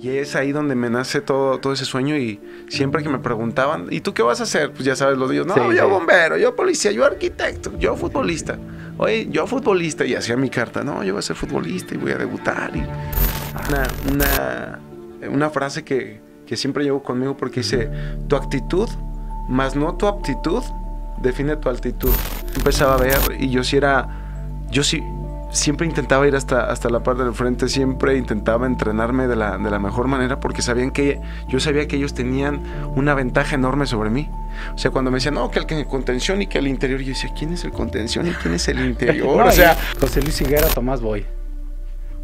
Y es ahí donde me nace todo, todo ese sueño y siempre que me preguntaban, ¿y tú qué vas a hacer? Pues ya sabes, los digo, no, Sí, yo sí. bombero, yo policía, yo arquitecto, yo futbolista. Oye, yo futbolista. Y hacía mi carta, no, yo voy a ser futbolista y voy a debutar. Y una, una, una frase que, que siempre llevo conmigo porque dice, tu actitud, más no tu aptitud, define tu altitud. Empezaba a ver y yo sí era, yo sí, siempre intentaba ir hasta, hasta la parte del frente, siempre intentaba entrenarme de la, de la mejor manera porque sabían que yo sabía que ellos tenían una ventaja enorme sobre mí. O sea, cuando me decían, no, que el contención y que el interior, yo decía, ¿quién es el contención y quién es el interior? No, o sea, José Luis Higuera, Tomás Boy.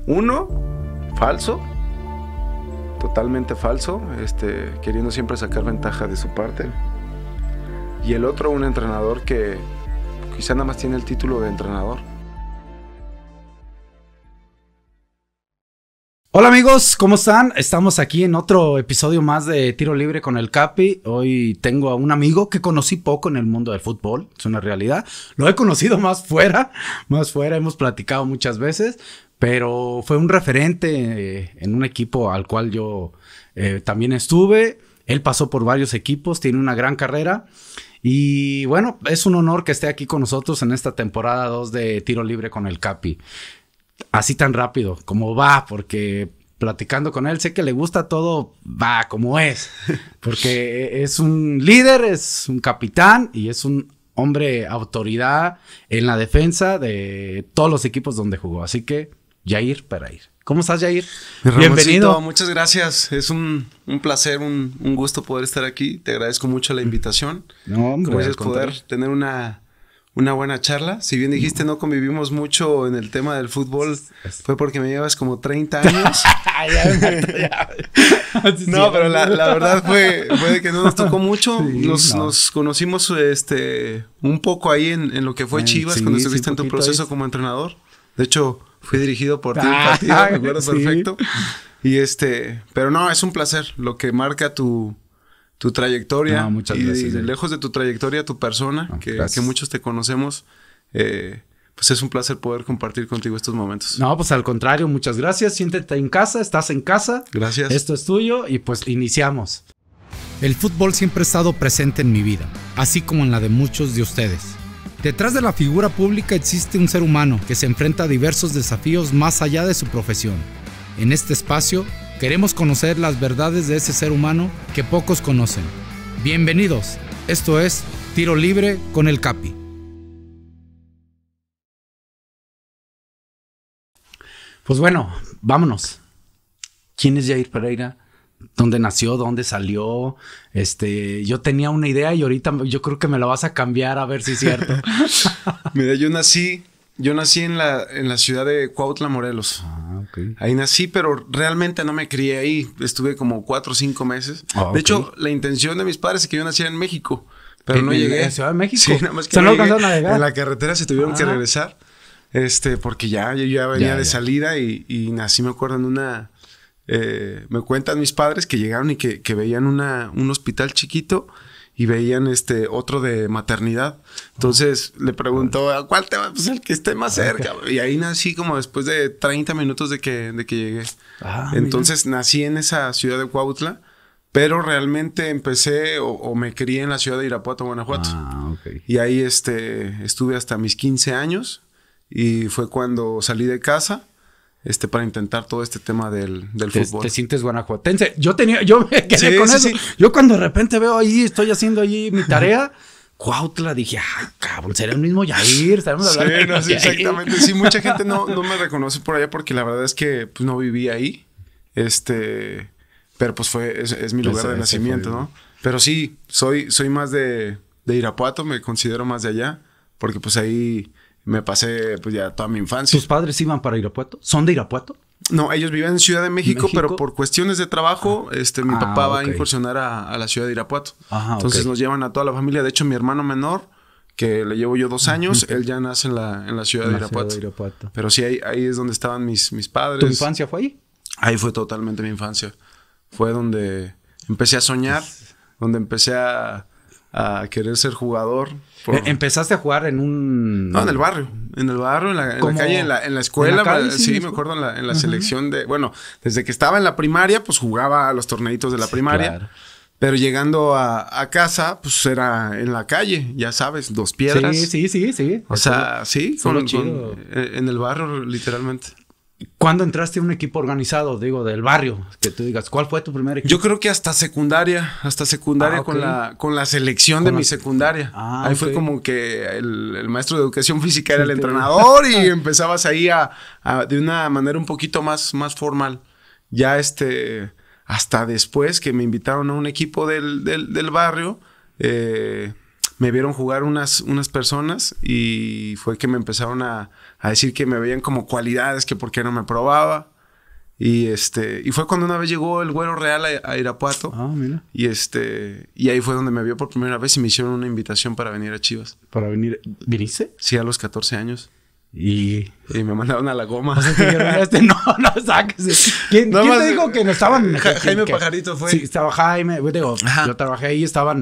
uno, falso, totalmente falso, este, queriendo siempre sacar ventaja de su parte. Y el otro, un entrenador que quizá nada más tiene el título de entrenador. Hola amigos, ¿cómo están? Estamos aquí en otro episodio más de Tiro Libre con el Capi. Hoy tengo a un amigo que conocí poco en el mundo del fútbol, es una realidad. Lo he conocido más fuera, más fuera, hemos platicado muchas veces, pero fue un referente eh, en un equipo al cual yo eh, también estuve. Él pasó por varios equipos, tiene una gran carrera. Y bueno, es un honor que esté aquí con nosotros en esta temporada 2 de Tiro Libre con el Capi así tan rápido como va, porque platicando con él sé que le gusta todo, va como es, porque es un líder, es un capitán y es un hombre autoridad en la defensa de todos los equipos donde jugó. Así que, Jair Perair. ¿Cómo estás, Jair? Ramoncito, Bienvenido. Muchas gracias. Es un, un placer, un, un gusto poder estar aquí. Te agradezco mucho la invitación. No, hombre, Gracias al por poder tener una, una buena charla. Si bien dijiste no convivimos mucho en el tema del fútbol, fue porque me llevas como 30 años. Sí, No, pero la, la verdad fue, fue de que no nos tocó mucho. Sí, nos, no. nos conocimos este un poco ahí en, en lo que fue Eh, Chivas sí, cuando sí, estuviste en tu proceso ahí. como entrenador. De hecho, fui dirigido por ti Ah, partido, me acuerdo sí. perfecto. Y este, pero no, es un placer lo que marca tu, tu trayectoria. No, muchas y gracias, lejos de tu trayectoria, tu persona, No, que, que muchos te conocemos. eh, pues es un placer poder compartir contigo estos momentos. No, pues al contrario, muchas gracias. Siéntete en casa, estás en casa. Gracias. Esto es tuyo y pues iniciamos. El fútbol siempre ha estado presente en mi vida, así como en la de muchos de ustedes. Detrás de la figura pública existe un ser humano que se enfrenta a diversos desafíos más allá de su profesión. En este espacio queremos conocer las verdades de ese ser humano que pocos conocen. Bienvenidos, esto es Tiro Libre con el Capi. Pues bueno, vámonos. ¿Quién es Jair Pereira? ¿Dónde nació? ¿Dónde salió? Este, yo tenía una idea y ahorita yo creo que me la vas a cambiar a ver si es cierto. Mira, yo nací, yo nací en la, en la ciudad de Cuautla, Morelos. ah, ok. Ahí nací, pero realmente no me crié ahí. Estuve como cuatro o cinco meses. Ah. De hecho, la intención de mis padres es que yo naciera en México, pero ¿En- no llegué. en Ciudad de México? Sí, nada más que ¿Se no alcanzaron a llegar? En la carretera se tuvieron que regresar. Este, porque ya, yo ya venía Ya, de ya. salida y, y nací, me acuerdo, en una. eh, me cuentan mis padres que llegaron y que, que veían una, un hospital chiquito y veían este otro de maternidad. Entonces le preguntó, ¿a cuál te va? Pues el que esté más cerca. Y ahí nací como después de 30 minutos de que, de que llegué. Ah, mira. Entonces nací en esa ciudad de Cuautla, pero realmente empecé o, o me crié en la ciudad de Irapuato, Guanajuato. Ah, ok. Y ahí este, estuve hasta mis 15 años y fue cuando salí de casa este, para intentar todo este tema del, del Te, fútbol. te sientes guanajuatense. Yo tenía, yo me quedé Sí, con sí, eso. sí. Yo cuando de repente veo ahí, estoy haciendo allí mi tarea, Cuautla, dije, ah, cabrón, será el mismo Jair, estaremos hablando del no, Jair. exactamente. Sí, mucha gente no, no me reconoce por allá porque la verdad es que pues, no viví ahí. Este, pero pues fue, es, es mi Ese- lugar de ese nacimiento, ¿no? Pero sí, soy, soy más de, de Irapuato, me considero más de allá, porque pues ahí me pasé pues ya toda mi infancia. ¿Tus padres iban para Irapuato? ¿Son de Irapuato? No, ellos viven en Ciudad de México, ¿México? pero por cuestiones de trabajo, este, mi Ah, papá va a incursionar a, a la ciudad de Irapuato. Ajá, Entonces ok. nos llevan a toda la familia. De hecho, mi hermano menor, que le llevo yo dos años, él ya nace en la, en la ciudad, de, la Irapuato. ciudad de Irapuato. Pero sí, ahí, ahí es donde estaban mis, mis padres. ¿Tu infancia fue ahí? Ahí fue totalmente mi infancia. Fue donde empecé a soñar, donde empecé a, a querer ser jugador. por- Eh, Empezaste a jugar en un... No, en el barrio. en el barrio, en la, en la ¿Cómo? calle, en la, en la escuela. ¿En la calle, sí, me acuerdo en la, en selección de. Bueno, desde que estaba en la primaria, pues jugaba a los torneitos de la primaria. claro. Pero llegando a, a casa, pues era en la calle, ya sabes, dos piedras. Sí, sí, sí, sí. O sea, sí, con- con- eh, en el barrio, literalmente. ¿Cuándo entraste a un equipo organizado, digo, del barrio? Que tú digas, ¿cuál fue tu primer equipo? Yo creo que hasta secundaria, hasta secundaria Ah, con la con la selección Con de la- mi secundaria. Ah, ahí fue como que el, el maestro de educación física era el entrenador y empezabas ahí a, a- de una manera un poquito más, más formal. Ya este, hasta después que me invitaron a un equipo del, del, del barrio, eh, me vieron jugar unas, unas personas y fue que me empezaron a, a decir que me veían como cualidades, que por qué no me probaba. Y este, y fue cuando una vez llegó el güero real a, a Irapuato. Ah, mira. Y este, y ahí fue donde me vio por primera vez y me hicieron una invitación para venir a Chivas. Para venir. ¿Viniste? Sí, a los 14 años. Y. Y me mandaron a la goma. O sea, te dijeron, este no, no, sáquese. ¿Quién, Nada quién más, te dijo que no estaban? Ja- Jaime que- Pajarito fue. Sí, estaba Jaime. Yo digo, Ajá. yo trabajé ahí, estaban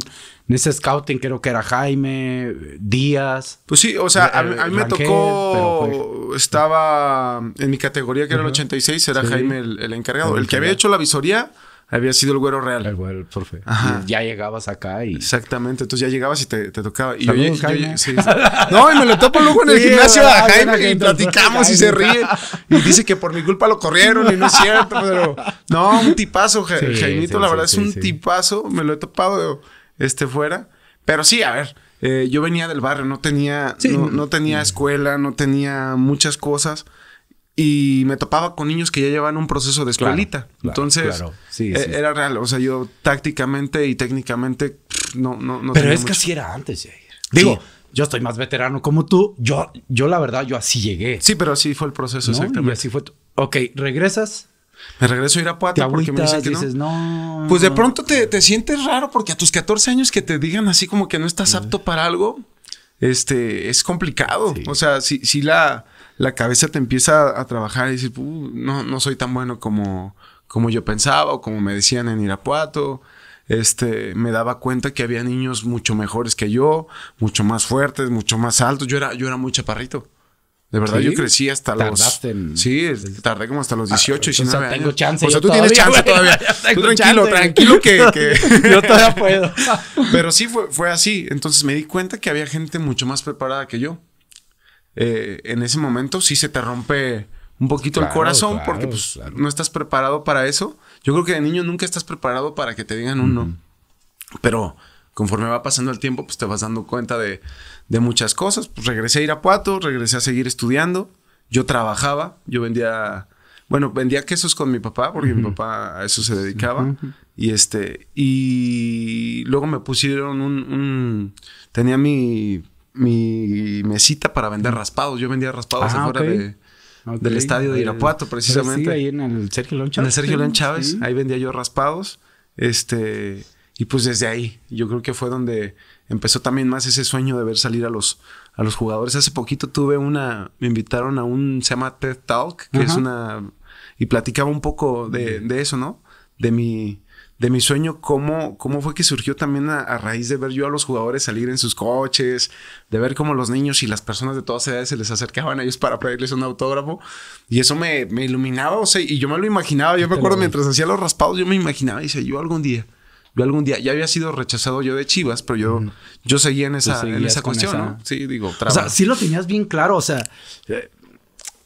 en ese scouting, creo que era Jaime, Díaz. Pues sí, o sea, a, mí- a mí me tocó, estaba en mi categoría que era el 86, era Sí. Jaime el, el encargado. El que había hecho la visoría había sido el güero real. El güey, el profe. Ajá. Ya llegabas acá y. Exactamente, entonces ya llegabas y te, te tocaba. Y Saludos, yo, Jaime. sí, sí. No, y me lo topo luego en el Sí, gimnasio a Jaime y platicamos y se ríe. Y dice que por mi culpa lo corrieron y no es cierto, pero no, un tipazo, Ja- Jaimito, la verdad es un tipazo, me lo he topado este fuera. Pero sí, a ver, eh, yo venía del barrio, no tenía, no, no tenía escuela, no tenía muchas cosas. Y me topaba con niños que ya llevaban un proceso de escuelita. claro, Entonces, claro. Sí, sí. era real. O sea, yo tácticamente y técnicamente no, no, no Pero tenía es que mucho. así era antes, Jair. Digo, Sí. yo estoy más veterano como tú. Yo, yo la verdad, yo así llegué. Sí, pero así fue el proceso, ¿no? Y exactamente. así fue. Ok, regresas, Me regreso a Irapuato porque me dicen que dices, no. no. Pues de no". pronto te, te sientes raro porque a tus 14 años que te digan así como que no estás apto para algo, este, es complicado. O sea, si, si la, la cabeza te empieza a trabajar y decir, "Uh, no, no soy tan bueno como, como yo pensaba o como me decían en Irapuato. Este, me daba cuenta que había niños mucho mejores que yo, mucho más fuertes, mucho más altos. Yo era, yo era muy chaparrito. De verdad, ¿Sí? yo crecí hasta los. Tardaste en- Sí, tardé como hasta los 18, Ah, o sea, 19 años. tengo chance O sea, tú tienes chance todavía. Tú tranquilo, chance. tranquilo que. que- Yo todavía puedo. Pero sí fue, fue así. Entonces me di cuenta que había gente mucho más preparada que yo. Eh, en ese momento sí se te rompe un poquito el corazón claro, porque pues, claro. no estás preparado para eso. Yo creo que de niño nunca estás preparado para que te digan un no. Pero conforme va pasando el tiempo, pues te vas dando cuenta de, de muchas cosas. Pues regresé a Irapuato, regresé a seguir estudiando. Yo trabajaba, yo vendía, bueno, vendía quesos con mi papá, porque mi papá a eso se dedicaba. Y este, y luego me pusieron un, un- tenía mi, mi mesita para vender raspados. Yo vendía raspados Ah, afuera de, del estadio de Eh, Irapuato, pero precisamente. Sí, ahí en el Sergio León En Chávez. el Sergio León Chávez, Sí. ahí vendía yo raspados. Este, y pues desde ahí, yo creo que fue donde empezó también más ese sueño de ver salir a los, a los jugadores. Hace poquito tuve una, me invitaron a un, se llama TED Talk, que es una, y platicaba un poco de, de eso, ¿no? De mi, de mi sueño, cómo, cómo fue que surgió también a, a raíz de ver yo a los jugadores salir en sus coches, de ver cómo los niños y las personas de todas edades se les acercaban a ellos para pedirles un autógrafo. Y eso me, me iluminaba, o sea, y yo me lo imaginaba. Yo me acuerdo mientras hacía los raspados, yo me imaginaba y decía, yo algún día, yo algún día, ya había sido rechazado yo de Chivas, pero yo, yo seguía en esa, en esa cuestión, esa- ¿no? Sí, digo, O sea, sí lo tenías bien claro, o sea, eh,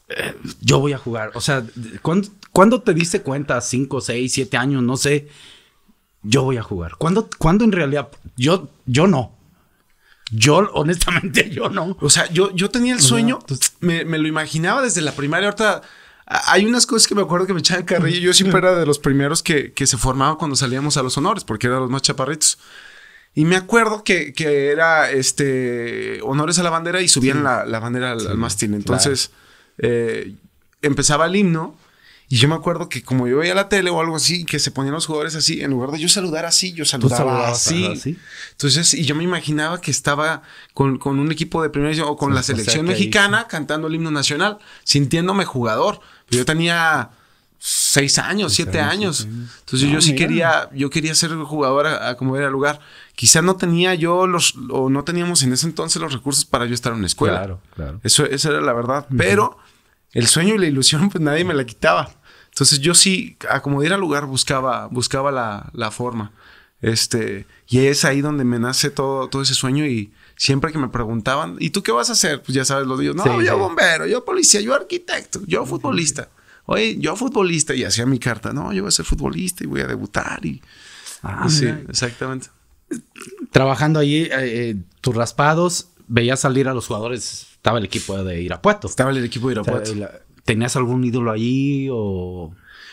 eh, yo voy a jugar. O sea, ¿cuándo, cuándo te diste cuenta? ¿Cinco, seis, siete años? No sé. Yo voy a jugar. ¿Cuándo, cuándo en realidad? Yo, yo no. Yo, honestamente, yo no. O sea, yo, yo tenía el sueño, me, me lo imaginaba desde la primaria. Ahorita hay unas cosas que me acuerdo que me echaban carrillo. Yo siempre era de los primeros que, que se formaban cuando salíamos a los honores, porque eran los más chaparritos. Y me acuerdo que, que era este honores a la bandera y subían la, la bandera al, al mástil. Entonces eh, empezaba el himno. Y yo me acuerdo que como yo veía la tele o algo así, que se ponían los jugadores así, en lugar de yo saludar así, yo saludaba así. sí. Entonces, y yo me imaginaba que estaba con, con un equipo de primera o con Sí, la o sea, selección ahí- mexicana cantando el himno nacional, sintiéndome jugador. Pero yo tenía seis años, Seis siete años, años. siete años. Entonces Ah, yo sí mira. quería, yo quería ser jugador a, a como era el lugar. Quizá no tenía yo los, o no teníamos en ese entonces los recursos para yo estar en una escuela. Claro, claro. Eso, esa era la verdad. Pero el sueño y la ilusión, pues nadie me la quitaba. Entonces yo sí, a como ir al lugar, buscaba, buscaba la, la forma. Este, y es ahí donde me nace todo, todo ese sueño y siempre que me preguntaban, ¿y tú qué vas a hacer? Pues ya sabes, lo digo, no, Sí, yo sí. bombero, yo policía, yo arquitecto, yo futbolista. Oye, yo futbolista y hacía mi carta, no, yo voy a ser futbolista y voy a debutar y... Ah, sí, exactamente. Trabajando allí, eh, eh, tus raspados, veías salir a los jugadores, estaba el equipo de Irapuato. Estaba el equipo de O sea, Irapuato. la- ¿Tenías algún ídolo allí o,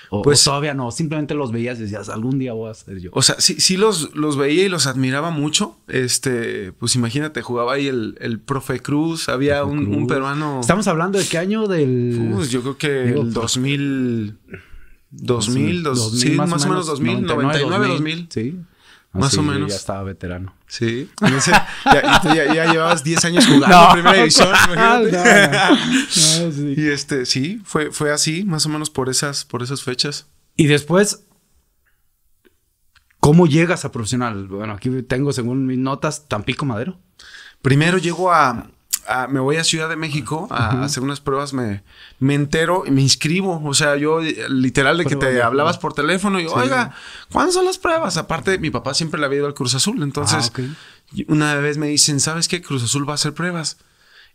o- Pues- o todavía no? Simplemente los veías y decías, algún día voy a ser yo. O sea, sí, sí los, los veía y los admiraba mucho. Este, pues imagínate, jugaba ahí el, el profe Cruz, había un, un Cruz. peruano. Estamos hablando de qué año del... Pues, yo creo que Digo, el pues, 2000, 2000, dos- 2000, sí, más, o menos 2000, 99, 2000. Sí. Más Así, o menos. Ya estaba veterano. Sí. Ya, llevabas 10 años jugando en primera división, imagínate. No, sí. Y este, sí, fue, fue así, más o menos por esas, por esas fechas. Y después, ¿cómo llegas a profesional? Bueno, aquí tengo, según mis notas, Tampico Madero. Primero llego a, a- me voy a Ciudad de México a hacer unas pruebas, me, me entero y me inscribo. O sea, yo eh, literal de que Prueba te hablabas por teléfono y, oiga, ¿cuándo son las pruebas? Aparte, mi papá siempre le había ido al Cruz Azul. Entonces, Ah, una vez me dicen, ¿sabes qué? Cruz Azul va a hacer pruebas.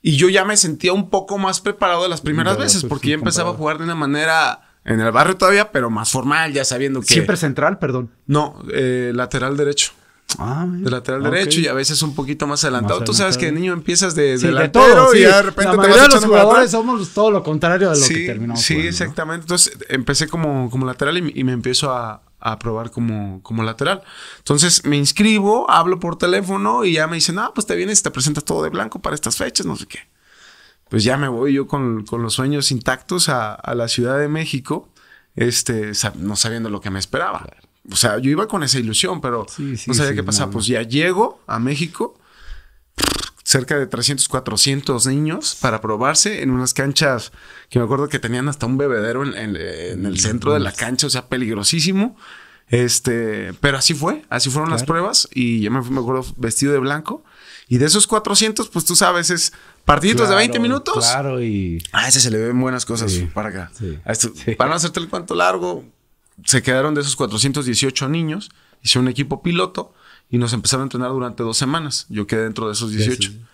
Y yo ya me sentía un poco más preparado de las primeras De veces, porque ya empezaba a jugar de una manera en el barrio todavía, pero más formal, ya sabiendo que... Siempre central, perdón. No, eh, lateral derecho. Ah. De lateral Ok. derecho y a veces un poquito más adelantado. Más Tú sabes que de niño empiezas de, Sí, de delantero todo, y sí. de repente La te vas de los jugadores somos todo lo contrario de lo Sí, que terminamos sí, jugando, ¿no? exactamente. Entonces empecé como, como lateral y, y me empiezo a, a probar como, como lateral. Entonces me inscribo, hablo por teléfono y ya me dicen, ah, pues te vienes y te presentas todo de blanco para estas fechas, no sé qué. Pues ya me voy yo con, con los sueños intactos a, a la Ciudad de México, este, sab- no sabiendo lo que me esperaba. O sea, yo iba con esa ilusión, pero Sí, sí, no sabía sí, qué pasaba. no, Pues ya llego a México, cerca de 300, 400 niños para probarse en unas canchas que me acuerdo que tenían hasta un bebedero en, en- en el centro de la cancha, o sea, peligrosísimo. Este, pero así fue, así fueron las Claro. pruebas y yo me, me acuerdo vestido de blanco. Y de esos 400, pues tú sabes, es partiditos de 20 Claro, minutos. Claro, y... A ese se le ven buenas cosas Sí, para acá. sí, A esto- sí. Para no hacerte el cuento largo, se quedaron de esos 418 niños, hicieron un equipo piloto y nos empezaron a entrenar durante dos semanas. Yo quedé dentro de esos 18. Sí, sí.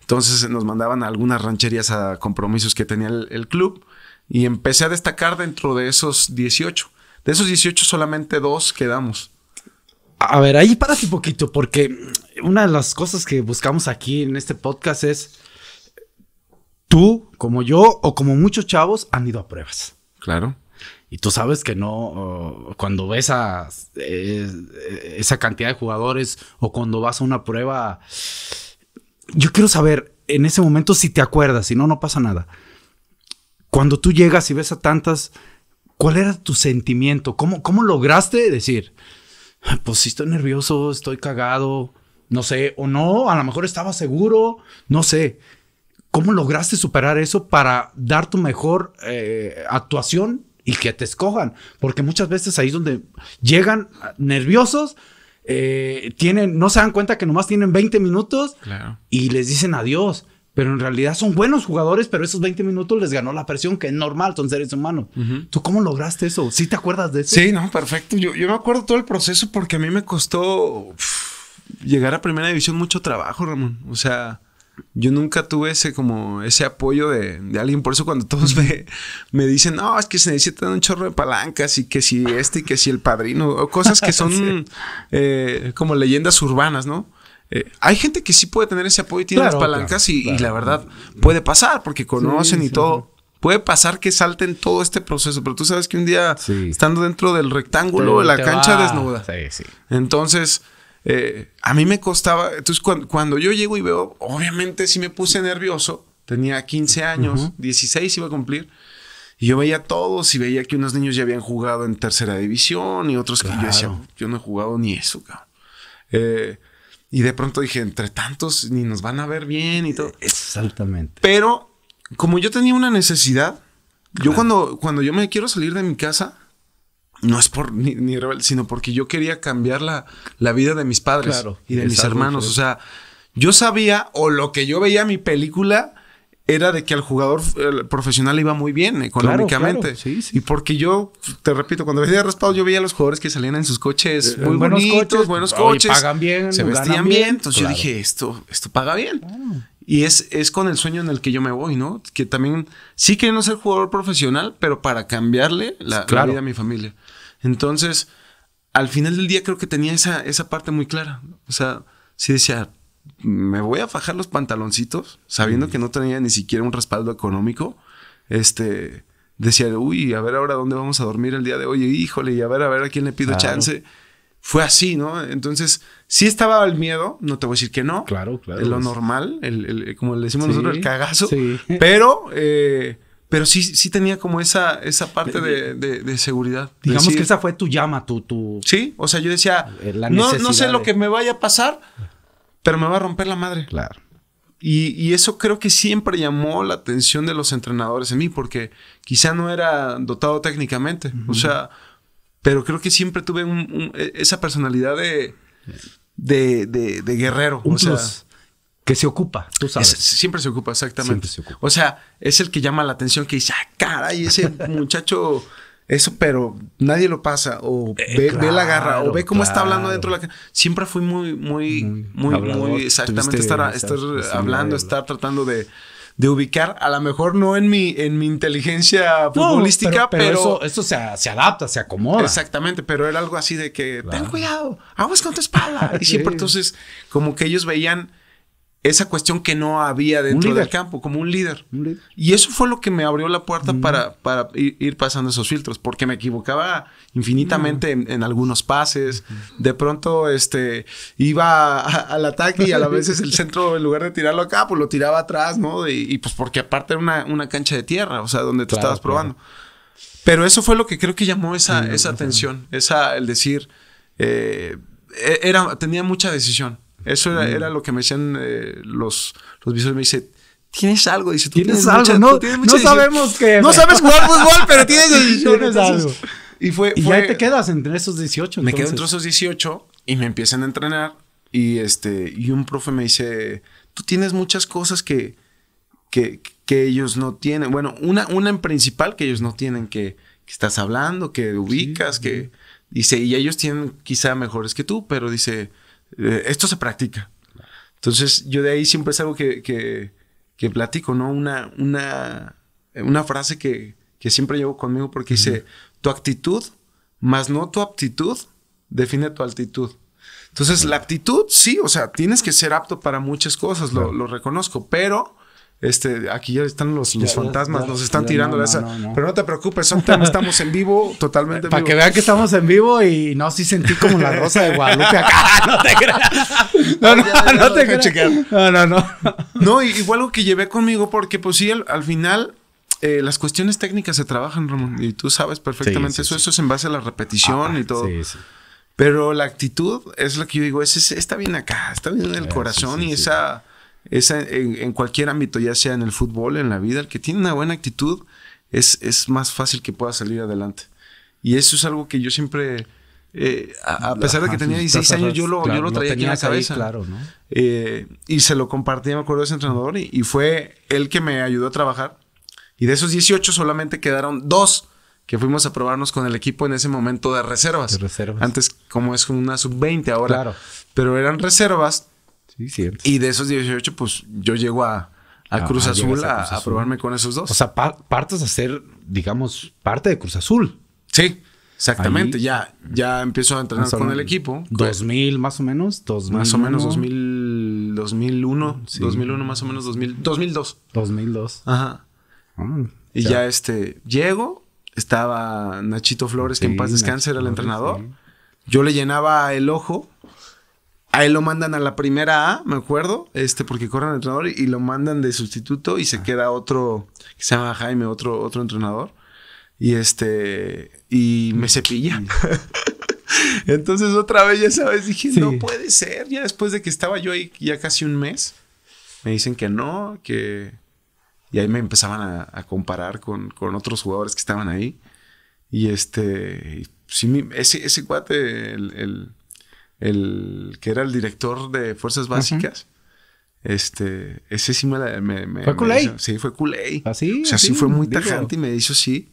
Entonces nos mandaban a algunas rancherías a compromisos que tenía el, el club y empecé a destacar dentro de esos 18. De esos 18 solamente dos quedamos. A ver, ahí párate un poquito, porque una de las cosas que buscamos aquí en este podcast es tú, como yo, o como muchos chavos, han ido a pruebas. Claro. Y tú sabes que no, cuando ves a eh, esa cantidad de jugadores o cuando vas a una prueba, yo quiero saber en ese momento si te acuerdas, si no, no pasa nada. Cuando tú llegas y ves a tantas, ¿cuál era tu sentimiento? ¿Cómo, cómo lograste decir, "Ay, pues sí estoy nervioso, estoy cagado, no sé, o no, a lo mejor estaba seguro, no sé. ¿Cómo lograste superar eso para dar tu mejor eh, actuación y que te escojan? Porque muchas veces ahí es donde llegan nerviosos, eh, tienen, no se dan cuenta que nomás tienen 20 minutos Claro. y les dicen adiós. Pero en realidad son buenos jugadores, pero esos 20 minutos les ganó la presión, que es normal, son seres humanos. ¿Tú cómo lograste eso? ¿Sí te acuerdas de eso? Sí, no, perfecto. Yo, yo me acuerdo todo el proceso porque a mí me costó llegar a primera división mucho trabajo, Ramón. O sea, yo nunca tuve ese como ese apoyo de, de alguien. Por eso cuando todos me, me dicen, no, es que se necesita un chorro de palancas y que si este y que si el padrino, o cosas que son eh, como leyendas urbanas, ¿no? Eh, hay gente que sí puede tener ese apoyo y tiene Claro, las palancas claro, y, la verdad puede pasar porque conocen Sí, y sí, todo. Puede pasar que salten todo este proceso, pero tú sabes que un día estando dentro del rectángulo, Te- la te cancha va- desnuda. Sí, sí. Entonces, eh, a mí me costaba. Entonces, cuando, cuando yo llego y veo, obviamente sí me puse nervioso. Tenía 15 años, 16 iba a cumplir. Y yo veía a todos y veía que unos niños ya habían jugado en tercera división y otros que yo decía, yo no he jugado ni eso, cabrón. Eh, y de pronto dije, entre tantos, ni nos van a ver bien y todo. Exactamente. Pero como yo tenía una necesidad, Yo cuando, cuando yo me quiero salir de mi casa, no es por ni, ni rebelde, sino porque yo quería cambiar la, la vida de mis padres Claro, y de mis hermanos. O sea, yo sabía, o lo que yo veía en mi película, era de que al jugador profesional iba muy bien económicamente. claro, sí, sí. Y porque yo, te repito, cuando veía raspado, yo veía a los jugadores que salían en sus coches Eh, muy buenos bonitos, coches, buenos oye, coches. pagan bien, se vestían bien, bien. Entonces claro. yo dije, esto, esto paga bien. Y es, es con el sueño en el que yo me voy, ¿no? Que también sí quiero ser jugador profesional, pero para cambiarle la, la vida a mi familia. Entonces, al final del día creo que tenía esa, esa parte muy clara. O sea, sí decía, me voy a fajar los pantaloncitos, sabiendo que no tenía ni siquiera un respaldo económico. Este, decía, uy, a ver ahora dónde vamos a dormir el día de hoy, híjole, y a ver, a ver a quién le pido Claro. chance. Fue así, ¿no? Entonces, sí estaba el miedo, no te voy a decir que no. Claro, claro. Lo normal, el, el- como le decimos Sí, nosotros, el cagazo. sí. Pero, eh, pero sí, sí tenía como esa, esa parte de, de- de seguridad. Digamos Decir, que esa fue tu llama, tu, tu... Sí, o sea, yo decía, no, no sé lo que me vaya a pasar, pero me va a romper la madre. Claro. Y, y eso creo que siempre llamó la atención de los entrenadores en mí, porque quizá no era dotado técnicamente. O sea, pero creo que siempre tuve un- un- e- esa personalidad de, de, de- de guerrero. Un o sea, que se ocupa, tú sabes. es- siempre se ocupa, exactamente. Siempre se ocupa. O sea, es el que llama la atención, que dice, ah, caray, ese muchacho, eso, pero nadie lo pasa. O Eh, ve, ve la garra, o ve cómo está hablando dentro de la Siempre fui muy, muy, Muy muy, hablador. muy, exactamente, estar, estar hablando, estar tratando de, de ubicar, a lo mejor no en mi, en mi inteligencia futbolística, No, pero. eso, eso se, se adapta, se acomoda. Exactamente, pero era algo así de que ten cuidado, aguas con tu espalda. Y siempre entonces, como que ellos veían esa cuestión que no había dentro del campo, como un líder. Un líder. Y eso fue lo que me abrió la puerta para, para ir, ir pasando esos filtros, porque me equivocaba infinitamente en, en algunos pases. De pronto, este, iba a- al ataque y a la vez el centro, en lugar de tirarlo acá, pues lo tiraba atrás, ¿no? Y, y, pues porque aparte era una, una cancha de tierra, o sea, donde te Claro, estabas probando. Pero eso fue lo que creo que llamó esa, esa atención, esa, el decir, eh, e- era, tenía mucha decisión. Eso era, era lo que me decían eh, los, los visores. Me dice, tienes algo, dice, tú Tienes tienes, algo, mucha- no- tú tienes no sabemos qué, No sabes jugar fútbol, pero tienes decisión. Tienes algo. Y fue, Y fue- ya te quedas entre esos 18. me quedo entre esos 18 y me empiezan a entrenar. Y este, y un profe me dice: Tú tienes muchas cosas que, que, que ellos no tienen. Bueno, una, una en principal que ellos no tienen, que, que estás hablando, que ubicas, que. Dice, y ellos tienen quizá mejores que tú, pero dice, eh, esto se practica. Entonces, yo de ahí siempre es algo que, que, que platico, ¿no? Una, una, una frase que, que siempre llevo conmigo porque dice, tu actitud, más no tu aptitud, define tu altitud. Entonces, la actitud, sí, o sea, tienes que ser apto para muchas cosas, lo, lo reconozco, pero este, aquí ya están los, los Ya, fantasmas, ya, nos están tirando no, de esa. no. Pero no te preocupes, son temas, estamos en vivo, totalmente en Para que vean que estamos en vivo y no, sí sentí como la rosa de Guadalupe acá. No te creas. No, no, no te creas. No, no, no. No, y, fue algo que llevé conmigo porque, pues sí, al, al final eh, las cuestiones técnicas se trabajan, Ramón, y tú sabes perfectamente Sí, sí, eso. sí. Eso es en base a la repetición y todo. Sí, sí. Pero la actitud es lo que yo digo, es, es- está bien acá, está bien en el Eh, corazón y esa, esa en, en cualquier ámbito, ya sea en el fútbol, en la vida, el que tiene una buena actitud es, es más fácil que pueda salir adelante. Y eso es algo que yo siempre, eh, a, a pesar de que tenía sus 16 años, yo lo, claro, yo lo traía aquí en la ahí, cabeza. claro, ¿no? Eh, y se lo compartí, me acuerdo de ese entrenador, y, y fue él que me ayudó a trabajar. Y de esos 18 solamente quedaron dos que fuimos a probarnos con el equipo en ese momento de reservas. De reservas. Antes, como es una sub-20 ahora. Claro. Pero eran reservas. Sí, cierto. Y de esos 18, pues yo llego a, a Ah, Cruz Azul a a, Cruz a probarme con esos dos. O sea, pa- partes a ser, digamos, parte de Cruz Azul. sí, exactamente. ahí- Ya, ya empiezo a entrenar con el equipo. 2000 más o menos. 2000, Más o menos 2000, 2001, Sí. 2001 más o menos 2000, 2002. 2002. Ajá. Ah, Y ya, este, llego, estaba Nachito Flores, que Sí, en paz descanse, era el entrenador. Flores, Yo le llenaba el ojo. A él lo mandan a la primera A, me acuerdo, este, porque corren el entrenador y, y lo mandan de sustituto y se queda otro, que se llama Jaime, otro, otro entrenador. Y este, y me cepilla. Entonces otra vez, ya sabes, dije, Sí. no puede ser. Ya después de que estaba yo ahí ya casi un mes, me dicen que no, que y ahí me empezaban a, comparar con, con, otros jugadores que estaban ahí. Y este, sí, ese, ese cuate, el, el, que era el director de Fuerzas Básicas, este, ese sí me, me, ¿Fue Culey? Sí, fue Culey. ¿Así? O sea, sí, fue muy tajante y me hizo sí.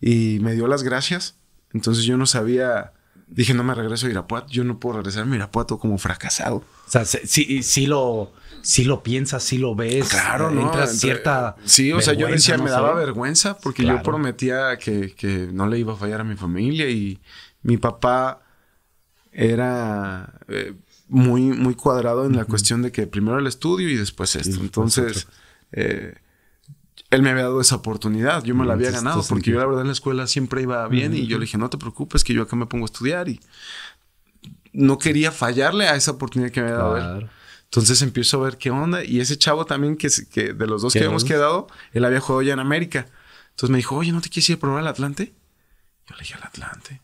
Y me dio las gracias. Entonces yo no sabía dije, no me regreso a Irapuato, yo no puedo regresar a Irapuato como fracasado. O sea, sí, sí lo, sí lo piensas, sí lo ves. Claro, ¿no? Entras cierta. Sí, o sea, yo decía, me daba vergüenza porque yo prometía que, que, no le iba a fallar a mi familia y mi papá era eh, muy, muy cuadrado en la cuestión de que primero el estudio y después esto. Entonces, eh, él me había dado esa oportunidad, yo me la había ganado, porque yo la verdad en la escuela siempre iba bien y yo le dije, no te preocupes, que yo acá me pongo a estudiar y no quería fallarle a esa oportunidad que me había dado él. Entonces empiezo a ver qué onda y ese chavo también que, que de los dos que habíamos quedado, él había jugado ya en América. Entonces me dijo, oye, ¿no te quieres ir a probar al Atlante? Yo le dije, al Atlante.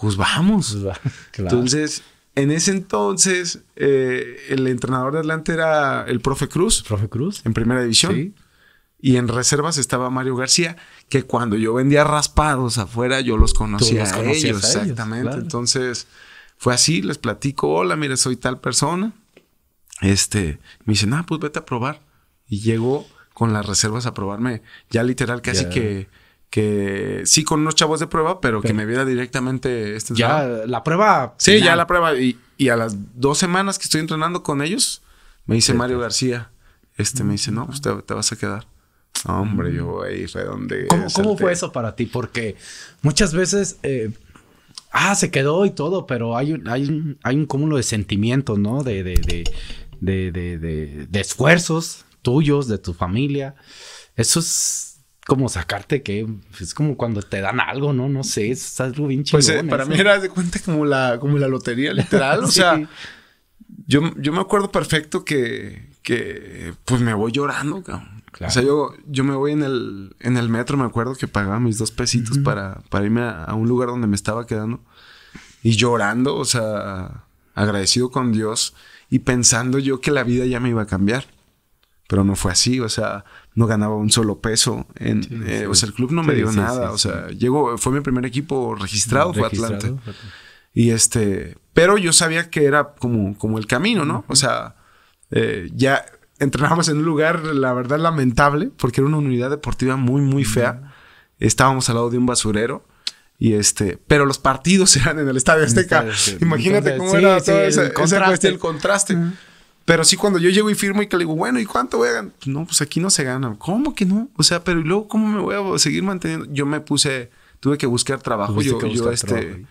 Pues vamos. Entonces, en ese entonces, eh, el entrenador de Atlante era el profe Cruz. Profe Cruz. En primera división. Sí. Y en reservas estaba Mario García, que cuando yo vendía raspados afuera, yo los conocía a ellos. exactamente. Entonces, fue así, les platico, hola, mire, soy tal persona. Este, me dicen, ah, pues vete a probar. Y llegó con las reservas a probarme, ya literal, casi que, que sí con unos chavos de prueba, pero, que me viera directamente este Ya, la prueba. Sí, ya la prueba. Y, y, a las dos semanas que estoy entrenando con ellos, me dice Mario García, este, me dice, no, pues te vas a quedar. Hombre, yo ahí fue donde. ¿Cómo, fue eso para ti? Porque muchas veces. Eh, ah, se quedó y todo, pero hay un, hay un, hay un cúmulo de sentimientos, ¿no? De, de, de, de, de, esfuerzos tuyos, de tu familia. Eso es como sacarte que es como cuando te dan algo, ¿no? No sé, es algo bien chingón. Pues eh, para mí era de cuenta como la, como la lotería, literal. O sea, yo, yo me acuerdo perfecto que, que pues me voy llorando, cabrón. O sea, yo, yo me voy en el, en el metro, me acuerdo que pagaba mis dos pesitos para, para irme a, un lugar donde me estaba quedando. Y llorando, o sea, agradecido con Dios y pensando yo que la vida ya me iba a cambiar. Pero no fue así, o sea, no ganaba un solo peso. En, eh, o sea, el club no me dio nada. o sea, llegó, fue mi primer equipo registrado, fue Atlante. Y este, pero yo sabía que era como, como el camino, ¿no? O sea, eh, ya entrenábamos en un lugar, la verdad, lamentable, porque era una unidad deportiva muy, muy fea. Estábamos al lado de un basurero. Y este, pero los partidos eran en el Estadio Azteca. Imagínate cómo era todo ese, contraste. el contraste. Pero sí, cuando yo llego y firmo y que le digo, bueno, ¿y cuánto voy a ganar? No, pues aquí no se gana. ¿Cómo que no? O sea, pero ¿y luego cómo me voy a seguir manteniendo? Yo me puse, tuve que buscar trabajo. Yo, yo este,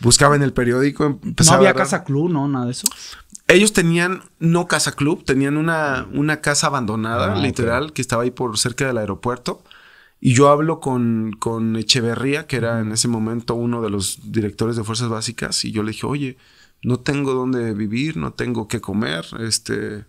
buscaba en el periódico. No había casa club, ¿no? Nada de eso. Ellos tenían no casa club, tenían una, una casa abandonada, ah, literal, que estaba ahí por cerca del aeropuerto. Y yo hablo con, con Echeverría, que era en ese momento uno de los directores de Fuerzas Básicas, y yo le dije, oye, no tengo dónde vivir, no tengo qué comer, este,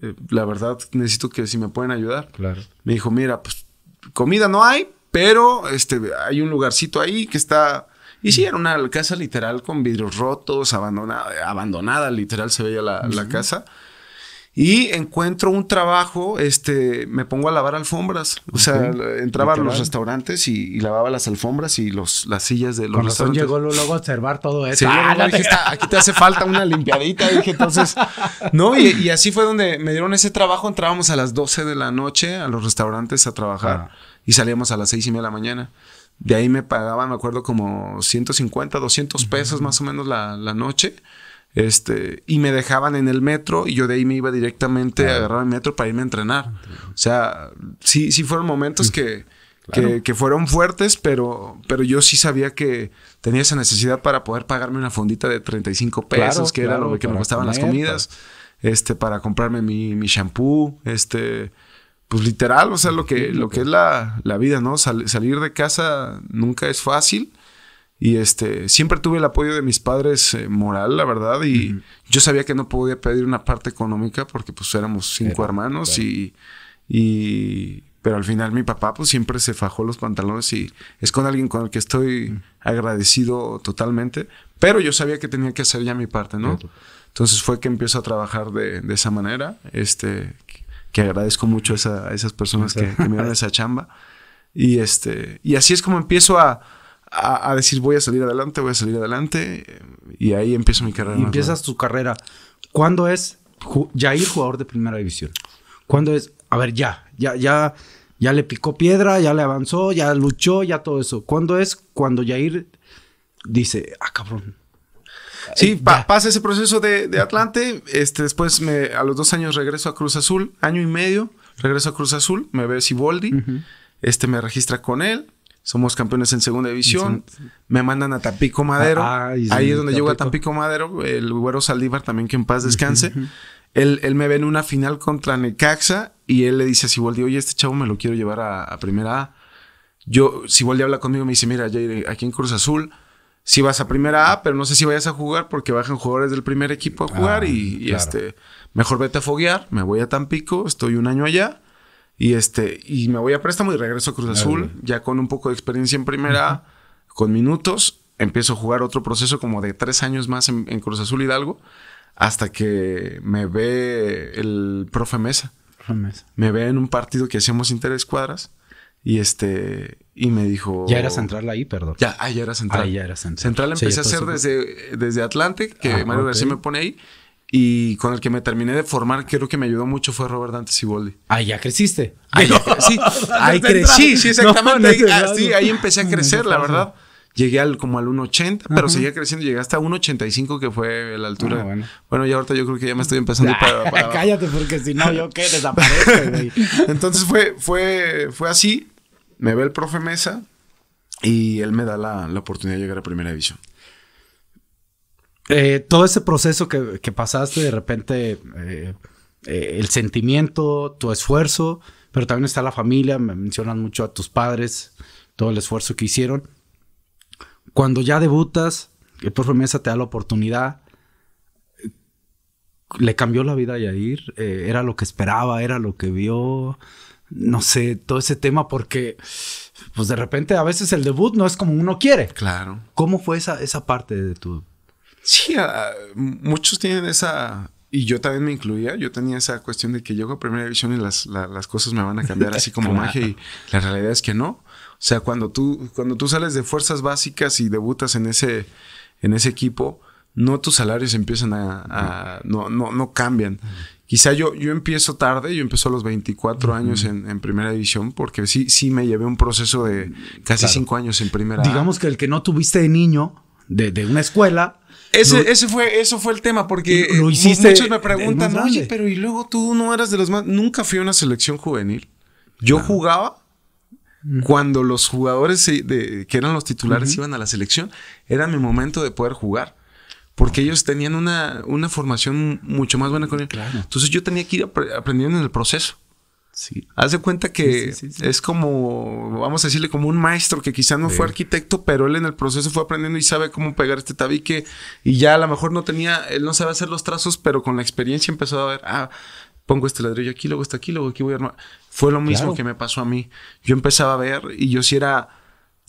eh, la verdad necesito que si me pueden ayudar. Claro. Me dijo, mira, pues comida no hay, pero este, hay un lugarcito ahí que está y sí, era una casa literal con vidrios rotos, abandonada, abandonada literal se veía la, casa. Y encuentro un trabajo, este, me pongo a lavar alfombras. O sea, entraba a los restaurantes y, lavaba las alfombras y los, las sillas de los Con restaurantes. llegó luego a observar todo eso. Sí, ah, aquí te hace falta una limpiadita. Dije, entonces, no, y, así fue donde me dieron ese trabajo. Entrábamos a las 12 de la noche a los restaurantes a trabajar ah. y salíamos a las seis y media de la mañana. De ahí me pagaban, me acuerdo, como 150, 200 pesos más o menos la, noche. Este, y me dejaban en el metro y yo de ahí me iba directamente a agarrar el metro para irme a entrenar. O sea, sí, sí fueron momentos que, que, fueron fuertes, pero, pero yo sí sabía que tenía esa necesidad para poder pagarme una fondita de 35 pesos, que era lo que me costaban las comidas, este, para comprarme mi, mi shampoo, este, pues literal, o sea, lo que, lo que es la, la vida, ¿no? salir de casa nunca es fácil. Y este, siempre tuve el apoyo de mis padres eh, moral, la verdad, y yo sabía que no podía pedir una parte económica porque pues éramos cinco hermanos y, y, pero al final mi papá pues siempre se fajó los pantalones y es con alguien con el que estoy agradecido totalmente, pero yo sabía que tenía que hacer ya mi parte, ¿no? Entonces fue que empiezo a trabajar de, de esa manera, este, que agradezco mucho a, esa- a esas personas que, que me dieron esa chamba. Y, este, y así es como empiezo a, a, a decir, voy a salir adelante, voy a salir adelante. Y ahí empiezo mi carrera. Y empiezas tu carrera. ¿Cuándo es ju- Jair jugador de primera división? ¿Cuándo es? A ver, ya, ya, ya, ya le picó piedra, ya le avanzó, ya luchó, ya todo eso. ¿Cuándo es cuando Jair dice, ah, cabrón? Sí, Eh, pa- pasa ese proceso de, de Atlante. Este, después me, a los dos años regreso a Cruz Azul, año y medio, regreso a Cruz Azul, me ve Siboldi, este me registra con él. Somos campeones en segunda división. Me mandan a Tampico Madero. Ah, ah, Ahí es donde llego a Tampico. Tampico Madero. El güero Saldívar también, que en paz descanse. él, él me ve en una final contra Necaxa y él le dice a Siboldi, oye, este chavo me lo quiero llevar a, a primera A. Yo, Siboldi habla conmigo y me dice, mira, Jair, aquí en Cruz Azul, si vas a primera A, pero no sé si vayas a jugar porque bajan jugadores del primer equipo a jugar Ah, y, y claro. este, mejor vete a foguear, me voy a Tampico, estoy un año allá y este, y me voy a préstamo y regreso a Cruz Azul, ya con un poco de experiencia en primera con minutos, empiezo a jugar otro proceso como de tres años más en, en Cruz Azul Hidalgo, hasta que me ve el profe Mesa me ve en un partido que hacíamos interescuadras y este y me dijo Ya era central ahí, perdón. ya ah, ya era central Ahí ya era central. central Sí, empecé a pues, hacer desde desde Atlante que Ah, Mario. García me pone ahí y con el que me terminé de formar creo que me ayudó mucho fue Robert Dante Siboldi Ahí ya creciste. Ahí, cre- sí, ahí crecí, sí, exactamente. No, ahí, no, ah, no, sí, no. ahí empecé a No, crecer, no la verdad. Llegué al, como al 1.80, pero seguía creciendo. Llegué hasta 1.85, que fue la altura. Ah, bueno. bueno. ya ahorita yo creo que ya me estoy empezando a ir para. Cállate, porque si no, yo qué desaparezco, güey. Entonces fue, fue, fue así. Me ve el profe Mesa y él me da la, la oportunidad de llegar a primera división. Eh, todo ese proceso que, que pasaste, de repente, eh, eh, el sentimiento, tu esfuerzo, pero también está la familia, me mencionan mucho a tus padres, todo el esfuerzo que hicieron. Cuando ya debutas, el profe Mesa te da la oportunidad, le cambió la vida a Yair, era lo que esperaba, era lo que vio, no sé, todo ese tema, porque pues de repente a veces el debut no es como uno quiere. Claro. ¿Cómo fue esa, esa parte de tu, Sí, a- muchos tienen esa, y yo también me incluía, yo tenía esa cuestión de que llego a primera división y las, la- las cosas me van a cambiar así como Claro. magia y la realidad es que no. O sea, cuando tú, cuando tú sales de fuerzas básicas y debutas en ese, en ese equipo, no tus salarios empiezan a, a- no, no, no cambian. Quizá yo, yo empiezo tarde, yo empiezo a los 24 años en, en primera división, porque sí, sí me llevé un proceso de casi Claro. 5 años en primera. Digamos que el que no tuviste de niño, de, de una escuela. Ese, ese fue, eso fue el tema, porque Lo mu- hiciste muchos me preguntan, oye, grande". pero y luego tú no eras de los más. Nunca fui a una selección juvenil. Yo jugaba cuando los jugadores de- que eran los titulares iban a la selección. Era mi momento de poder jugar. Porque ellos tenían una, una formación mucho más buena con él. Claro. Entonces yo tenía que ir apre- aprendiendo en el proceso. Sí. Haz de cuenta que Sí, sí, es como, vamos a decirle, como un maestro que quizá no fue arquitecto, pero él en el proceso fue aprendiendo y sabe cómo pegar este tabique. Y ya a lo mejor no tenía, él no sabe hacer los trazos, pero con la experiencia empezó a ver, ah, pongo este ladrillo aquí, luego este aquí, luego aquí voy a armar. Fue lo mismo Claro. que me pasó a mí. Yo empezaba a ver y yo sí era,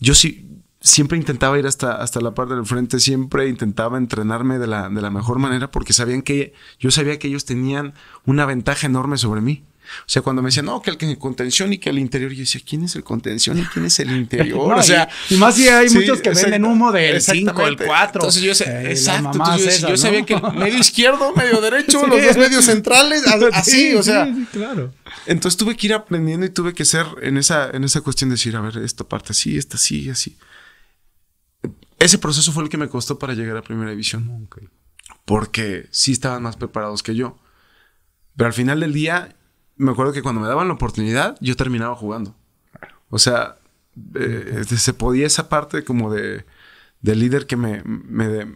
yo sí, siempre intentaba ir hasta, hasta la parte del frente, siempre intentaba entrenarme de la, de la mejor manera porque sabían que, yo sabía que ellos tenían una ventaja enorme sobre mí. O sea, cuando me decían, no, que el que contención y que el interior, yo decía, ¿quién es el contención y quién es el interior? No, o sea, y, y más si hay sí, muchos que venden humo del 5, el exactamente. 4. Entonces yo, sé- eh, exacto, entonces yo, yo sabía que medio izquierdo, medio derecho, los dos medios centrales, así, o sea. claro. Entonces tuve que ir aprendiendo y tuve que ser en esa, en esa cuestión de decir, a ver, esta parte así, esta así, así. Ese proceso fue el que me costó para llegar a primera división. Porque sí estaban más preparados que yo. Pero al final del día, me acuerdo que cuando me daban la oportunidad, yo terminaba jugando. O sea, eh, se podía esa parte como de, de líder que me, me,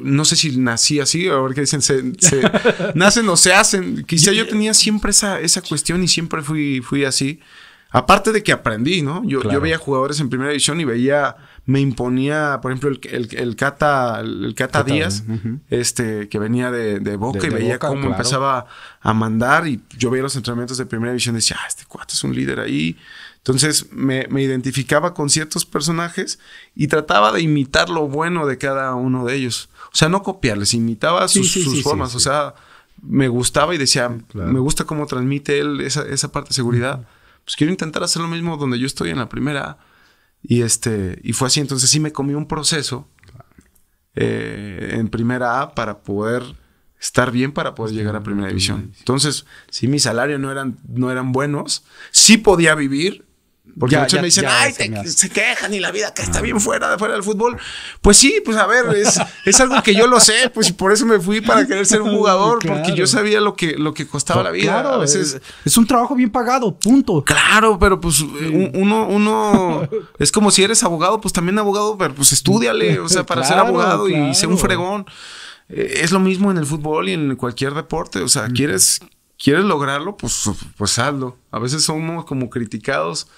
no sé si nací así, a ver qué dicen, se, se nacen o se hacen. Quizá yo tenía siempre esa, esa cuestión y siempre fui, fui así. Aparte de que aprendí, ¿no? Yo, Claro. yo veía jugadores en primera división y veía, me imponía, por ejemplo, el, el, el Cata, el Cata Cata, Díaz, este, que venía de, de Boca De- y de veía Boca, cómo claro. empezaba a mandar y yo veía los entrenamientos de primera división y decía, ah, este cuate es un líder ahí. Entonces me, me identificaba con ciertos personajes y trataba de imitar lo bueno de cada uno de ellos. O sea, no copiarles, imitaba sus, sí, sus sí, sí, formas. O sea, me gustaba y decía, me gusta cómo transmite él esa, esa parte de seguridad. Pues quiero intentar hacer lo mismo donde yo estoy en la primera. Y este, y fue así. Entonces sí me comí un proceso eh, en primera A para poder estar bien para poder llegar a primera división. Entonces, si mi salario no eran, no eran buenos, sí podía vivir porque muchos me dicen, ay, se quejan y la vida que está bien fuera, fuera del fútbol. Pues sí, pues a ver, es, es algo que yo lo sé, pues y por eso me fui para querer ser un jugador, porque yo sabía lo que, lo que costaba la vida. Claro, a veces es, un trabajo bien pagado, punto. Claro, pero pues uno, uno es como si eres abogado, pues también abogado, pero pues estudiale, o sea, para ser abogado y ser un fregón. Eh, es lo mismo en el fútbol y en cualquier deporte, o sea, quieres, quieres lograrlo, pues, pues hazlo. A veces somos como criticados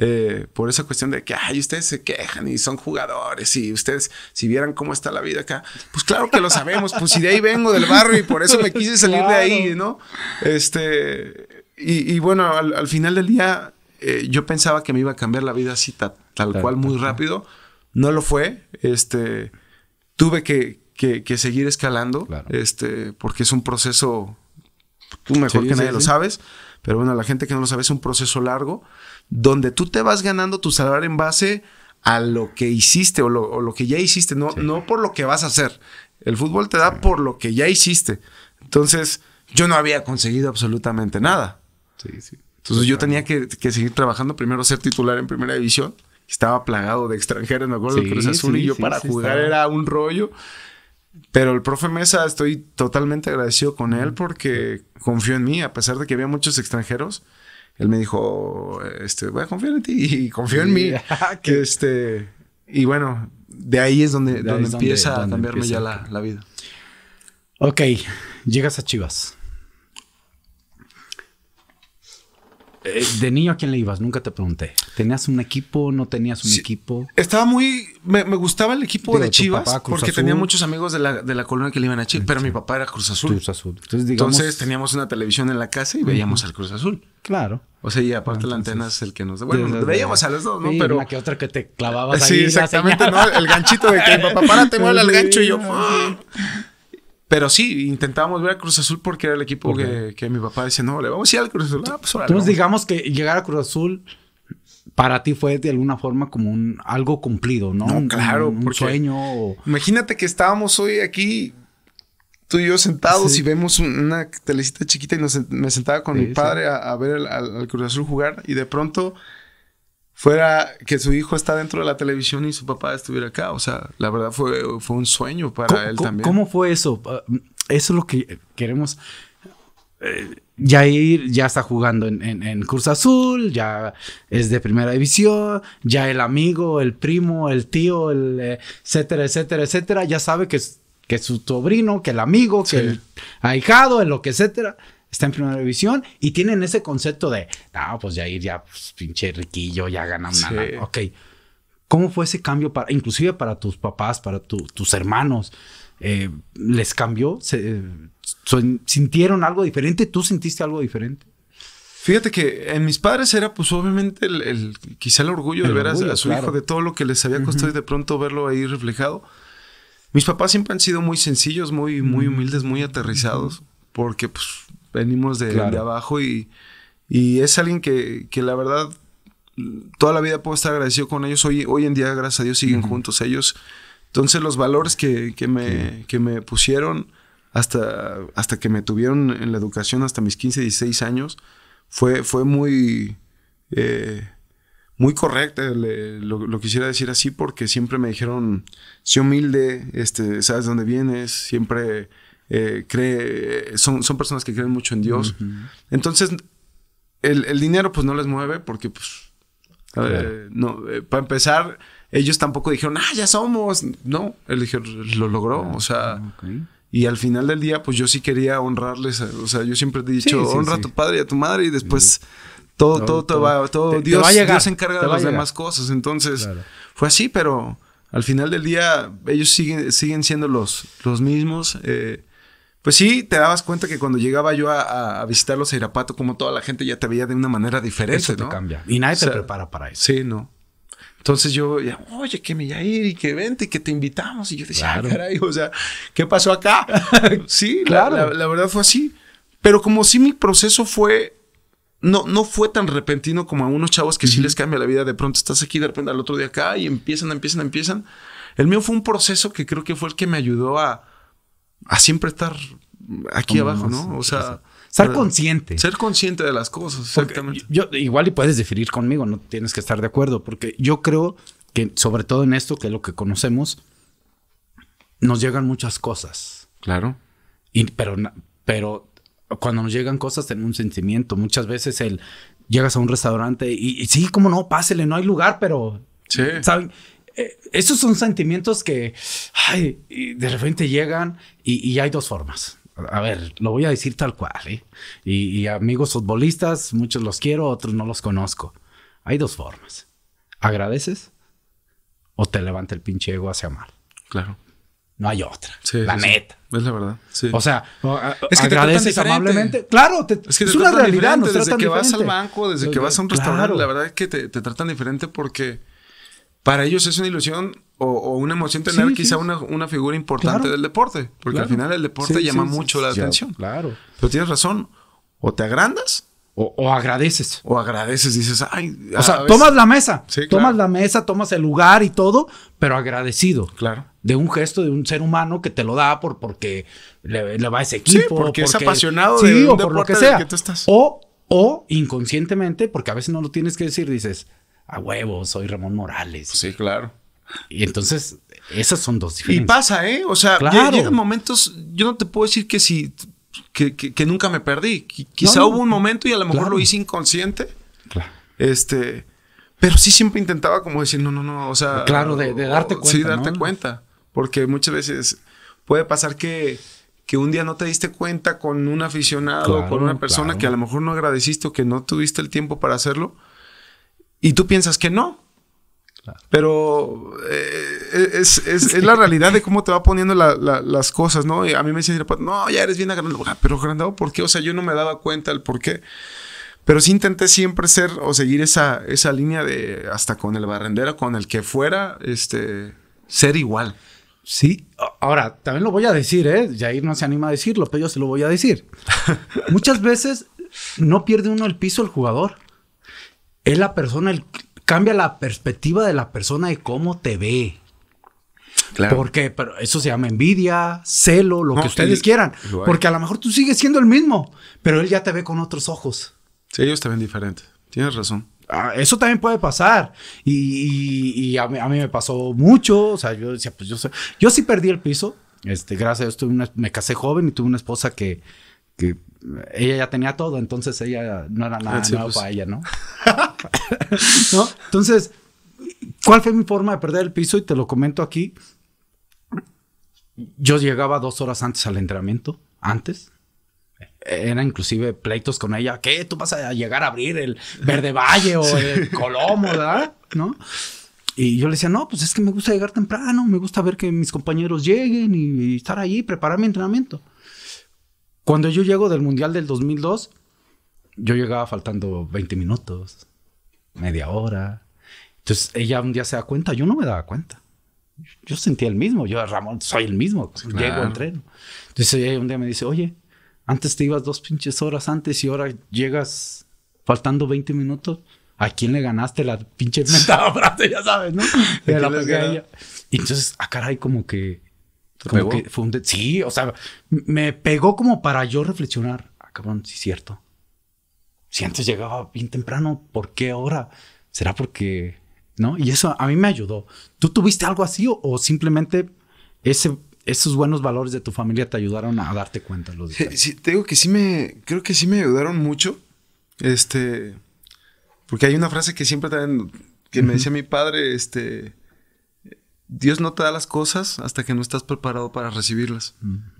eh, por esa cuestión de que, ay, ustedes se quejan y son jugadores y ustedes, si vieran cómo está la vida acá, pues claro que lo sabemos, pues si de ahí vengo del barrio y por eso me quise salir de ahí, ¿no? Este, y, bueno, al, final del día, eh, yo pensaba que me iba a cambiar la vida así tal cual muy rápido, no lo fue, este, tuve que, que, seguir escalando, este, porque es un proceso, tú mejor que nadie lo sabes, pero bueno, la gente que no lo sabe es un proceso largo donde tú te vas ganando tu salario en base a lo que hiciste o lo, que ya hiciste, no, no por lo que vas a hacer. El fútbol te da por lo que ya hiciste. Entonces, yo no había conseguido absolutamente nada. Entonces, yo tenía que, seguir trabajando, primero ser titular en primera división. Estaba plagado de extranjeros, me acuerdo, de Cruz Azul, y yo para jugar era un rollo. Pero el profe Mesa, estoy totalmente agradecido con él porque confió en mí, a pesar de que había muchos extranjeros él me dijo, este, voy a confiar en ti y confío en mí. que este, y bueno, de ahí es donde, donde empieza a cambiarme ya la, la, vida. Ok, llegas a Chivas. Eh, de niño a quién le ibas, nunca te pregunté. ¿Tenías un equipo? ¿No tenías un equipo? Estaba muy. Me, gustaba el equipo de Chivas porque tenía muchos amigos de la, de la colonia que le iban a Chivas, pero mi papá era Cruz Azul. Cruz Azul. Entonces, teníamos una televisión en la casa y veíamos al Cruz Azul. Claro. O sea, y aparte la antena es el que nos. Bueno, veíamos a los dos, ¿no? pero. Una que otra que te clavabas sí, exactamente, ¿no? El ganchito de que mi papá, párate, mueve al gancho y yo. Pero sí, intentábamos ver a Cruz Azul porque era el equipo que, mi papá decía, no, le vamos a ir al Cruz Azul. Ah, pues Entonces, digamos que llegar a Cruz Azul para ti fue de alguna forma como un algo cumplido, ¿no? no claro, un, sueño. Imagínate que estábamos hoy aquí, tú y yo sentados y vemos una telecita chiquita y me sentaba con mi padre a, ver al Cruz Azul jugar y de pronto fuera que su hijo está dentro de la televisión y su papá estuviera acá. O sea, la verdad fue, fue un sueño para él también. ¿Cómo fue eso? Ah, eso es lo que queremos. Eh, Jair ya está jugando en, en, Cruz Azul, ya es de primera división, ya el amigo, el primo, el tío, el eh, etcétera, etcétera, etcétera, ya sabe que, que su sobrino, que el amigo, que el ahijado, el lo que etcétera está en primera división y tienen ese concepto de, no, pues ya ir ya, pues, pinche riquillo, ya gana una. Ok. ¿Cómo fue ese cambio para, inclusive para tus papás, para tus hermanos? Eh, ¿Les cambió? ¿Se, ¿Sintieron algo diferente? ¿Tú sentiste algo diferente? Fíjate que en mis padres era pues obviamente el, quizá el orgullo de ver a, su hijo, de todo lo que les había costado y de pronto verlo ahí reflejado. Mis papás siempre han sido muy sencillos, muy, muy humildes, muy aterrizados, porque pues venimos de, abajo y, y, es alguien que, que, la verdad toda la vida puedo estar agradecido con ellos. Hoy, hoy en día, gracias a Dios, siguen juntos ellos. Entonces los valores que, que me, que me pusieron hasta, hasta que me tuvieron en la educación, hasta mis 15, 16 años, fue, fue muy... Eh, muy correcta, lo, quisiera decir así porque siempre me dijeron, sé humilde, este, sabes dónde vienes, siempre eh, cree, son, son personas que creen mucho en Dios. Entonces, el, dinero pues no les mueve porque pues, no, eh, para empezar, ellos tampoco dijeron, ah, ya somos. No, él dijeron, lo logró, o sea... Y al final del día, pues yo sí quería honrarles. O sea, yo siempre he dicho, honra a tu padre y a tu madre y después todo, todo, todo, va, todo Dios, se encarga de las demás cosas. Entonces, fue así, pero al final del día ellos siguen, siguen siendo los, los mismos. Eh, pues sí, te dabas cuenta que cuando llegaba yo a, visitarlos a Irapato, como toda la gente ya te veía de una manera diferente, eso te cambia. Y nadie te prepara para eso. Sí, no. Entonces yo, ya, oye, que me ya ir y que vente y que te invitamos. Y yo decía, Claro. "Ah, caray, o sea, ¿qué pasó acá? sí, la- Claro. la, la verdad fue así. Pero como sí mi proceso fue, no, no fue tan repentino como a unos chavos que sí les cambia la vida. De pronto estás aquí, de repente al otro día acá y empiezan, empiezan, empiezan. El mío fue un proceso que creo que fue el que me ayudó a, a siempre estar aquí abajo, ¿no? O sea, Ser consciente. ser consciente de las cosas, Porque exactamente. yo, igual y puedes diferir conmigo, no tienes que estar de acuerdo, porque yo creo que sobre todo en esto, que es lo que conocemos, nos llegan muchas cosas. Claro. Y, pero, pero cuando nos llegan cosas tenemos un sentimiento. Muchas veces el llegas a un restaurante y, y sí, cómo no, pásele, no hay lugar, pero Sí. ¿saben? Eh, esos son sentimientos que ay, de repente llegan y, y hay dos formas. A ver, lo voy a decir tal cual. ¿eh? Y, y amigos futbolistas, muchos los quiero, otros no los conozco. Hay dos formas. ¿Agradeces o te levanta el pinche ego hacia mal? Claro. No hay otra. Sí, la sí, neta. Es la verdad. Sí. O sea, Es que agradeces amablemente. Claro, te- Es que te es una realidad. Nos desde que vas al banco, desde que vas a un restaurante, la verdad es que te, te tratan diferente porque para ellos es una ilusión o, o una emoción tener Sí, quizá sí. una, una figura importante Claro. del deporte, porque al final el deporte Sí, llama sí, sí, mucho la sí, atención. Claro. Pero tienes razón, o te agrandas O, o agradeces. o agradeces, dices, ay, O sea, veces- tomas la mesa. Sí, claro. Tomas la mesa, tomas el lugar y todo, pero agradecido. Claro. De un gesto de un ser humano que te lo da por porque le, le va a ese equipo. porque es apasionado de sí, un o por lo que sea. que tú estás. O, o inconscientemente, porque a veces no lo tienes que decir, dices, a huevo, soy Ramón Morales. Sí, claro. Y entonces, esas son dos Y diferencias. pasa, ¿eh? O sea, Claro. llegan momentos, yo no te puedo decir que si, que, que- que nunca me perdí. Qui- Quizá No, no. hubo un momento y a lo mejor Claro. lo hice inconsciente. Claro. Este, pero sí siempre intentaba como decir, no, no, no, o sea. Claro, de- de darte Sí, cuenta, darte ¿no? cuenta. Porque muchas veces puede pasar que, que un día no te diste cuenta con un aficionado o Claro, con una persona claro. que a lo mejor no agradeciste o que no tuviste el tiempo para hacerlo. Y tú piensas que no. Pero eh, es, es- es la realidad de cómo te va poniendo la- la- las cosas, ¿no? Y a mí me decían, no, ya eres bien agrandado. Ah, Pero agrandado, ¿por qué? O sea, yo no me daba cuenta el por qué. Pero sí intenté siempre ser o seguir esa, esa línea de hasta con el barrendero, con el que fuera, este, ser igual. Sí, ahora también lo voy a decir, ¿eh? Jair no se anima a decirlo, pero yo se lo voy a decir. Muchas veces no pierde uno el piso el jugador. Es la persona, el, cambia la perspectiva de la persona de cómo te ve. Porque pero eso se llama envidia, celo, lo No, que ustedes quieran. Porque a lo mejor tú sigues siendo el mismo, pero él ya te ve con otros ojos. Sí, ellos te ven diferente. Tienes razón. Ah, Eso también puede pasar. Y, y- y a, mí, a mí me pasó mucho. O sea, yo decía, pues yo sé. Yo sí perdí el piso. Este, gracias a Dios tuve una- me casé joven y tuve una esposa que, que ella ya tenía todo. Entonces ella no era nada Ah, sí, nuevo pues. para ella, ¿no? ¿no? Entonces, ¿cuál fue mi forma de perder el piso? Y te lo comento aquí. Yo llegaba dos horas antes al entrenamiento. Antes. Era inclusive pleitos con ella. ¿Qué? ¿Tú vas a llegar a abrir el Verde Valle o el Colomo, verdad? ¿No? Y yo le decía, no, pues es que me gusta llegar temprano, me gusta ver que mis compañeros lleguen y, y estar ahí, preparar mi entrenamiento. Cuando yo llego del Mundial del 2002, yo llegaba faltando 20 minutos, media hora. Entonces ella un día se da cuenta, yo no me daba cuenta. Yo sentía el mismo, yo Ramón soy el mismo, llego, claro. entreno. Entonces ella un día me dice, oye, antes te ibas dos pinches horas antes y ahora llegas faltando 20 minutos. ¿A quién le ganaste la pinche mentada frase? Ya sabes, ¿no? De la pegué a ella. Y entonces, a caray, como que. ¿Te Como pegó? que fue un Sí, o sea, me pegó como para yo reflexionar. Ah, cabrón, sí es cierto. Si antes llegaba bien temprano, ¿por qué ahora? ¿Será porque.? ¿No? Y eso a mí me ayudó. ¿Tú tuviste algo así o, o simplemente ese, esos buenos valores de tu familia te ayudaron a darte cuenta? Los Sí, detalles? sí, te digo que sí me, creo que sí me ayudaron mucho. Este, porque hay una frase que siempre también, que me decía mi padre, este, Dios no te da las cosas hasta que no estás preparado para recibirlas.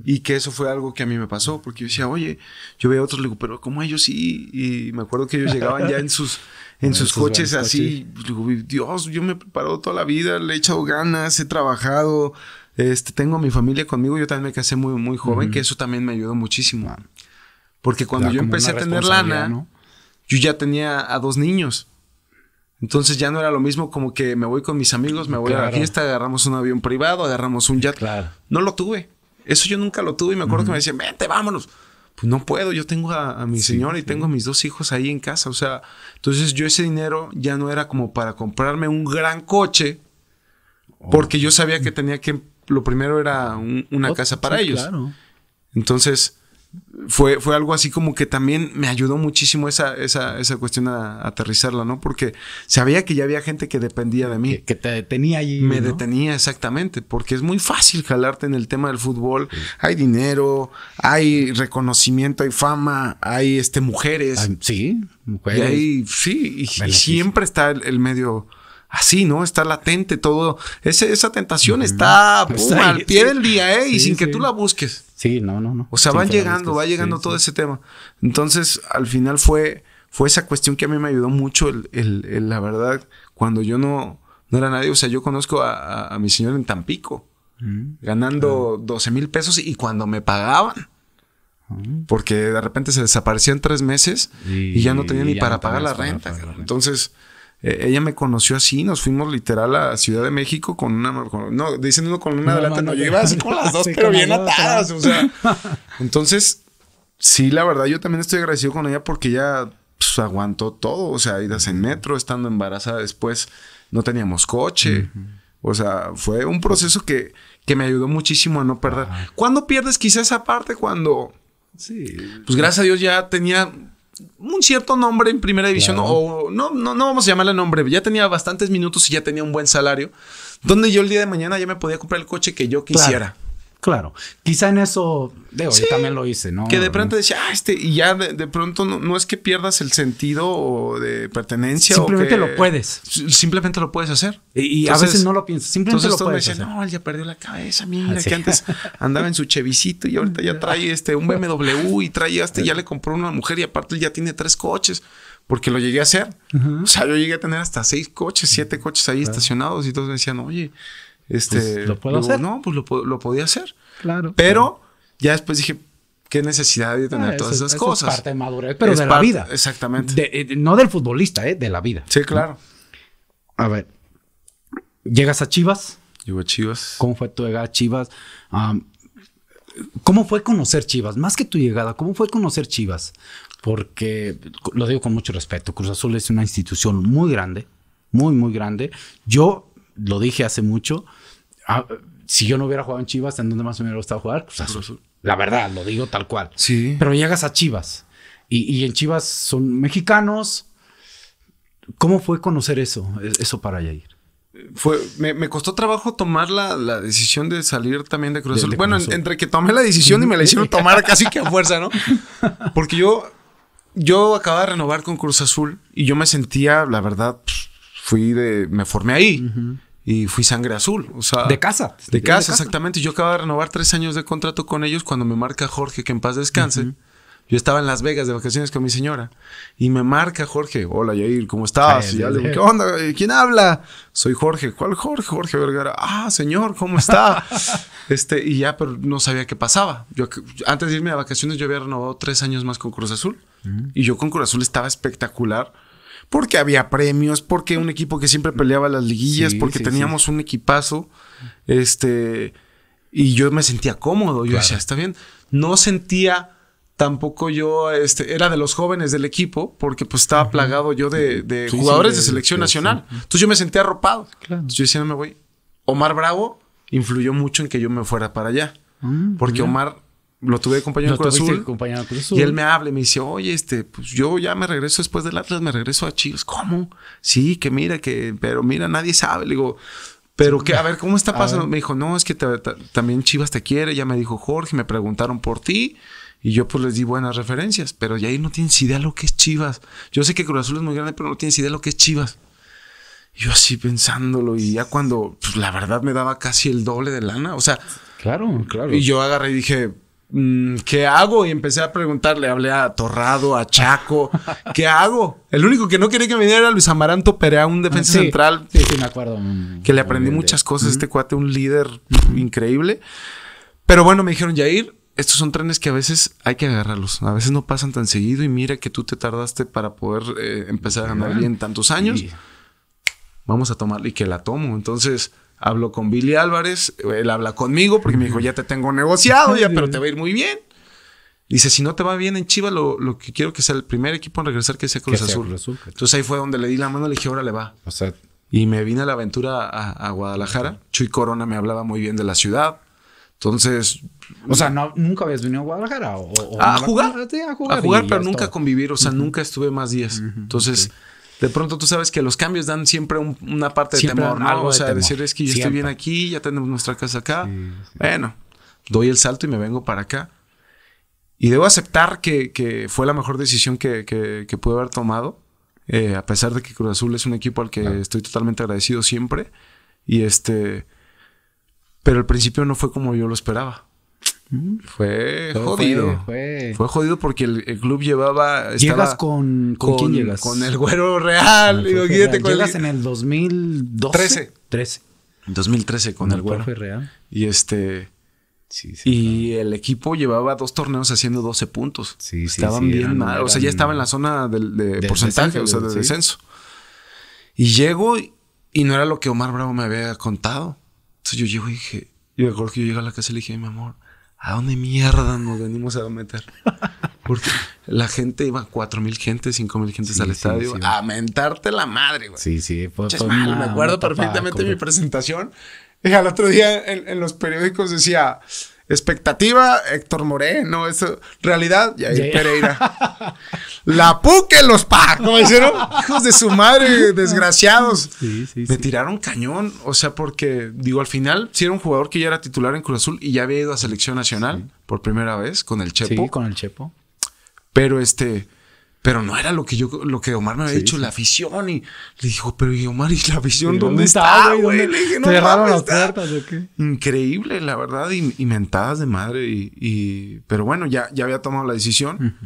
Y que eso fue algo que a mí me pasó, porque yo decía, oye, yo veía a otros, le digo, pero ¿cómo ellos sí? Y me acuerdo que ellos llegaban ya en sus, en sus coches así. Le digo, Dios, yo me he preparado toda la vida, le he echado ganas, he trabajado, este, tengo a mi familia conmigo, yo también me casé muy, muy joven, que eso también me ayudó muchísimo. Porque cuando yo empecé a tener lana, ¿no? yo ya tenía a dos niños. Entonces ya no era lo mismo como que me voy con mis amigos, me voy a la fiesta, agarramos un avión privado, agarramos un jet. Claro. No lo tuve. Eso yo nunca lo tuve y me acuerdo que me decían, vente, vámonos. Pues no puedo, yo tengo a, mi señor y tengo a mis dos hijos ahí en casa. O sea, entonces yo ese dinero ya no era como para comprarme un gran coche, porque yo sabía que tenía que, lo primero era una casa para ellos. Claro. Entonces, fue, fue algo así como que también me ayudó muchísimo esa, esa, esa cuestión a, aterrizarla, ¿no? Porque sabía que ya había gente que dependía de mí. Que, te detenía allí. Me detenía exactamente, porque es muy fácil jalarte en el tema del fútbol. Hay dinero, hay reconocimiento, hay fama, hay este mujeres. sí, mujeres. Y sí, y, siempre está el, medio así, ¿no? Está latente todo. Ese, esa tentación está, al pie del día, ¿eh? y sin que tú la busques. Sí, no, no, no. O sea, van llegando, va llegando todo ese tema. Entonces, al final fue, fue esa cuestión que a mí me ayudó mucho, el, la verdad, cuando yo no, no era nadie. O sea, yo conozco a, mi señor en Tampico, mm, ganando 12 mil pesos y cuando me pagaban. Mm. Porque de repente se desaparecían tres meses y, ya no tenía ni para pagar la renta. Entonces, eh, ella me conoció así, nos fuimos literal a Ciudad de México con una, no, diciendo con una delante, no, yo iba así con las dos, pero bien atadas, o sea. Entonces, sí, la verdad, yo también estoy agradecido con ella porque ella pues, aguantó todo, o sea, idas en metro, estando embarazada después, no teníamos coche. O sea, fue un proceso que, que me ayudó muchísimo a no perder. ¿Cuándo pierdes quizá esa parte? Cuando... Sí. Pues gracias a Dios ya tenía un cierto nombre en primera división, o no, no, no vamos a llamarle nombre, ya tenía bastantes minutos y ya tenía un buen salario, donde yo el día de mañana ya me podía comprar el coche que yo quisiera. Claro, quizá en eso, yo también lo hice, ¿no? Que de pronto decía, ah, este, y ya de, pronto no, es que pierdas el sentido de pertenencia. Simplemente lo puedes. Simplemente lo puedes hacer. Y, a veces no lo piensas, simplemente lo puedes me decían, no, él ya perdió la cabeza, mira, que antes andaba en su chevicito y ahorita ya trae este, un BMW y trae este, ya le compró una mujer y aparte ya tiene tres coches. Porque lo llegué a hacer. O sea, yo llegué a tener hasta seis coches, siete coches ahí estacionados y todos me decían, oye, este, pues, ¿Lo puedo hacer? No, pues lo, lo, podía hacer. Claro. Pero ya después dije, qué necesidad de tener ah, todas esas cosas. Es parte de madurez, pero de la vida. Exactamente. Eh, no del futbolista, ¿eh? De la vida. Sí, claro. A ver. Llegas a Chivas. Llego a Chivas. ¿Cómo fue tu llegada a Chivas? ¿Cómo fue conocer Chivas? Más que tu llegada, ¿cómo fue conocer Chivas? Porque, lo digo con mucho respeto, Cruz Azul es una institución muy grande, muy, muy grande. Yo lo dije hace mucho, Ah, si yo no hubiera jugado en Chivas, ¿en dónde más me hubiera gustado jugar? Pues La verdad, lo digo tal cual. Sí. Pero llegas a Chivas y, en Chivas son mexicanos. ¿Cómo fue conocer eso, eso para Yair? Fue, me, costó trabajo tomar la, decisión de salir también de Cruz Azul. bueno, entre que tomé la decisión y me la hicieron tomar casi que a fuerza, ¿no? Porque yo, yo acababa de renovar con Cruz Azul y yo me sentía, la verdad, fui de, me formé ahí y fui sangre azul. O sea, de casa. De casa, exactamente. Yo acabo de renovar tres años de contrato con ellos cuando me marca Jorge, que en paz descanse. Yo estaba en Las Vegas de vacaciones con mi señora y me marca Jorge, hola Yair, ¿cómo estás? y ya le digo, ¿qué onda? ¿Quién habla? Soy Jorge. ¿Cuál Jorge? Jorge Vergara. Ah, señor, ¿cómo está? este, y ya, pero no sabía qué pasaba. Yo, antes de irme a vacaciones, yo había renovado tres años más con Cruz Azul. Y yo con Cruz Azul estaba espectacular porque había premios, porque un equipo que siempre peleaba las liguillas, porque teníamos un equipazo, este, y yo me sentía cómodo, yo decía, está bien, no sentía tampoco yo, este, era de los jóvenes del equipo, porque pues estaba plagado yo de, jugadores de selección nacional, entonces yo me sentía arropado, entonces yo decía, no me voy. Omar Bravo influyó mucho en que yo me fuera para allá, mm, porque Omar lo tuve de compañero Cruz Azul. Y él me habla y me dice, oye, este, pues yo ya me regreso después del Atlas, me regreso a Chivas. ¿Cómo? Sí, que mira, que, pero mira, nadie sabe. Le digo, pero que, a ver, ¿cómo está pasando? Me dijo, no, es que también Chivas te quiere. Ya me dijo Jorge, me preguntaron por ti. Y yo pues les di buenas referencias. Pero ya ahí no tienes idea lo que es Chivas. Yo sé que Cruz Azul es muy grande, pero no tienes idea lo que es Chivas. Y yo así pensándolo y ya cuando, pues la verdad me daba casi el doble de lana. O sea... Claro, claro. Y yo agarré y dije, ¿qué hago? Y empecé a preguntarle, hablé a Torrado, a Chaco, ¿qué hago? El único que no quería que me viniera era Luis Amaranto Perea, un defensa central. Sí, sí, me acuerdo. Mm, que le aprendí muchas cosas, este cuate, un líder increíble. Pero bueno, me dijeron, Yair, estos son trenes que a veces hay que agarrarlos. A veces no pasan tan seguido y mira que tú te tardaste para poder eh, empezar a ganar bien tantos años. vamos a tomarla y que la tomo. Entonces hablo con Billy Álvarez, él habla conmigo porque me dijo, ya te tengo negociado, ya, pero te va a ir muy bien. Dice, si no te va bien en Chivas, lo, lo que quiero que sea el primer equipo en regresar que sea Cruz Que sea Azul. Cruz Azul. Entonces ahí fue donde le di la mano, le dije, órale va. O sea, Y me vine a la aventura a, a Guadalajara. Chuy Corona me hablaba muy bien de la ciudad. Entonces, o sea, no, nunca habías venido a Guadalajara. O, o- a jugar, a a jugar, pero nunca está. convivir, o sea, nunca estuve más días. Entonces, de pronto tú sabes que los cambios dan siempre un- una parte de Siempre temor, algo O sea, decir es que yo estoy bien aquí, ya tenemos nuestra casa acá. Sí, sí. Bueno, doy el salto y me vengo para acá. Y debo aceptar que, que fue la mejor decisión que, que, que pude haber tomado. eh, a pesar de que Cruz Azul es un equipo al que estoy totalmente agradecido siempre. Y este. Pero al principio no fue como yo lo esperaba. Fue, Fue- jodido. fue- Fue jodido porque el, el club llevaba. Llegas con, con. quién llegas? Con el güero real. El imagínate, Real. con el- Llegas en el 2012. 13. 13. 2013 con, el güero. profe Real. Y este. Sí, sí. Y el equipo llevaba dos torneos haciendo 12 puntos. Sí, sí, Estaban sí, bien eran- mal. O sea, ya estaba en la zona del, de porcentaje, descenso, o sea, de sí. descenso. Y llego y, y no era lo que Omar Bravo me había contado. Entonces yo llego y dije, y me acuerdo que yo llegué a la casa y le dije, mi amor, ¿a dónde mierda nos venimos a meter? Porque la gente iba, cuatro mil gentes, cinco mil gentes Sí, al sí, estadio, sí. a mentarte la madre, güey. Sí, sí. Mal, una- me acuerdo perfectamente mi presentación. Y al otro día en, en los periódicos decía expectativa Héctor Moreno, eso realidad Yair Yair. Pereira. La puque los pa, como hicieron hijos de su madre, desgraciados. Sí, sí, Me sí. tiraron cañón, o sea, porque digo, al final sí era un jugador que ya era titular en Cruz Azul y ya había ido a selección nacional por primera vez con el Chepo. Sí, con el Chepo. Pero este, pero no era lo que yo, lo que Omar me había Sí, dicho, sí. la afición. Y le dijo, pero y Omar, ¿y la afición dónde, ¿dónde está, güey? Le dije, no mames, las puertas o qué? Increíble, la verdad, y, y mentadas de madre. Y, y- pero bueno, ya, ya había tomado la decisión.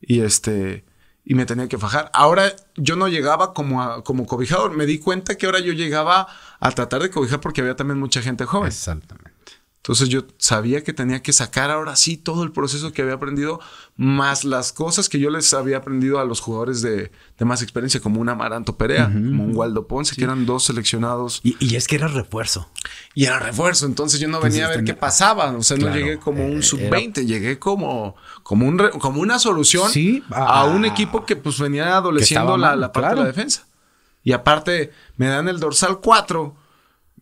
Y este, y me tenía que fajar. Ahora yo no llegaba como, a- como cobijador. Me di cuenta que ahora yo llegaba a tratar de cobijar porque había también mucha gente joven. Exactamente. Entonces yo sabía que tenía que sacar ahora sí todo el proceso que había aprendido, más las cosas que yo les había aprendido a los jugadores de, de más experiencia, como un Amaranto Perea, como un Waldo Ponce, que eran dos seleccionados Y, y es que era refuerzo. y era refuerzo. Entonces yo no venía a ver tenía- qué pasaba. O sea, no llegué como un eh, sub-20, llegué como, como, un re- como una solución Sí, a un equipo que pues venía adoleciendo la, la parte claro. de la defensa. Y aparte me dan el dorsal 4.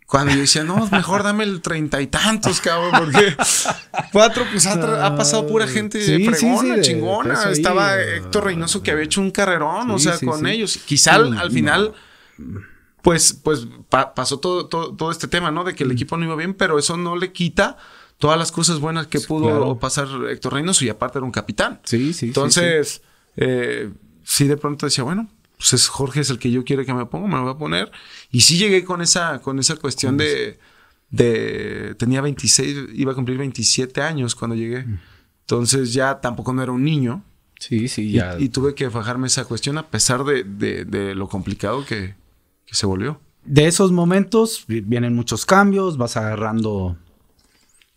Cuando yo decía, no, mejor dame el treinta y tantos, cabrón, porque cuatro, pues ha, tra- ha pasado pura gente Sí, fregona, sí, de- chingona. de eso ahí, Estaba eh, Héctor Reynoso que había hecho un carrerón, o sea, con ellos. Quizá al, no. final pues, pues pa- pasó todo, todo, todo este tema, ¿no? De Mm. que el equipo no iba bien, pero eso no le quita todas las cosas buenas que pudo claro. pasar Héctor Reynoso y aparte era un capitán. Sí, sí. Entonces, eh, sí de pronto decía, bueno, pues es Jorge es el que yo quiero que me ponga, me lo voy a poner. Y sí llegué con esa, con esa cuestión de, de, tenía 26, iba a cumplir 27 años cuando llegué. Mm. Entonces ya tampoco no era un niño. Sí, sí, ya. y tuve que fajarme esa cuestión a pesar de, de- de lo complicado que, que se volvió. de esos momentos vi- vienen muchos cambios, vas agarrando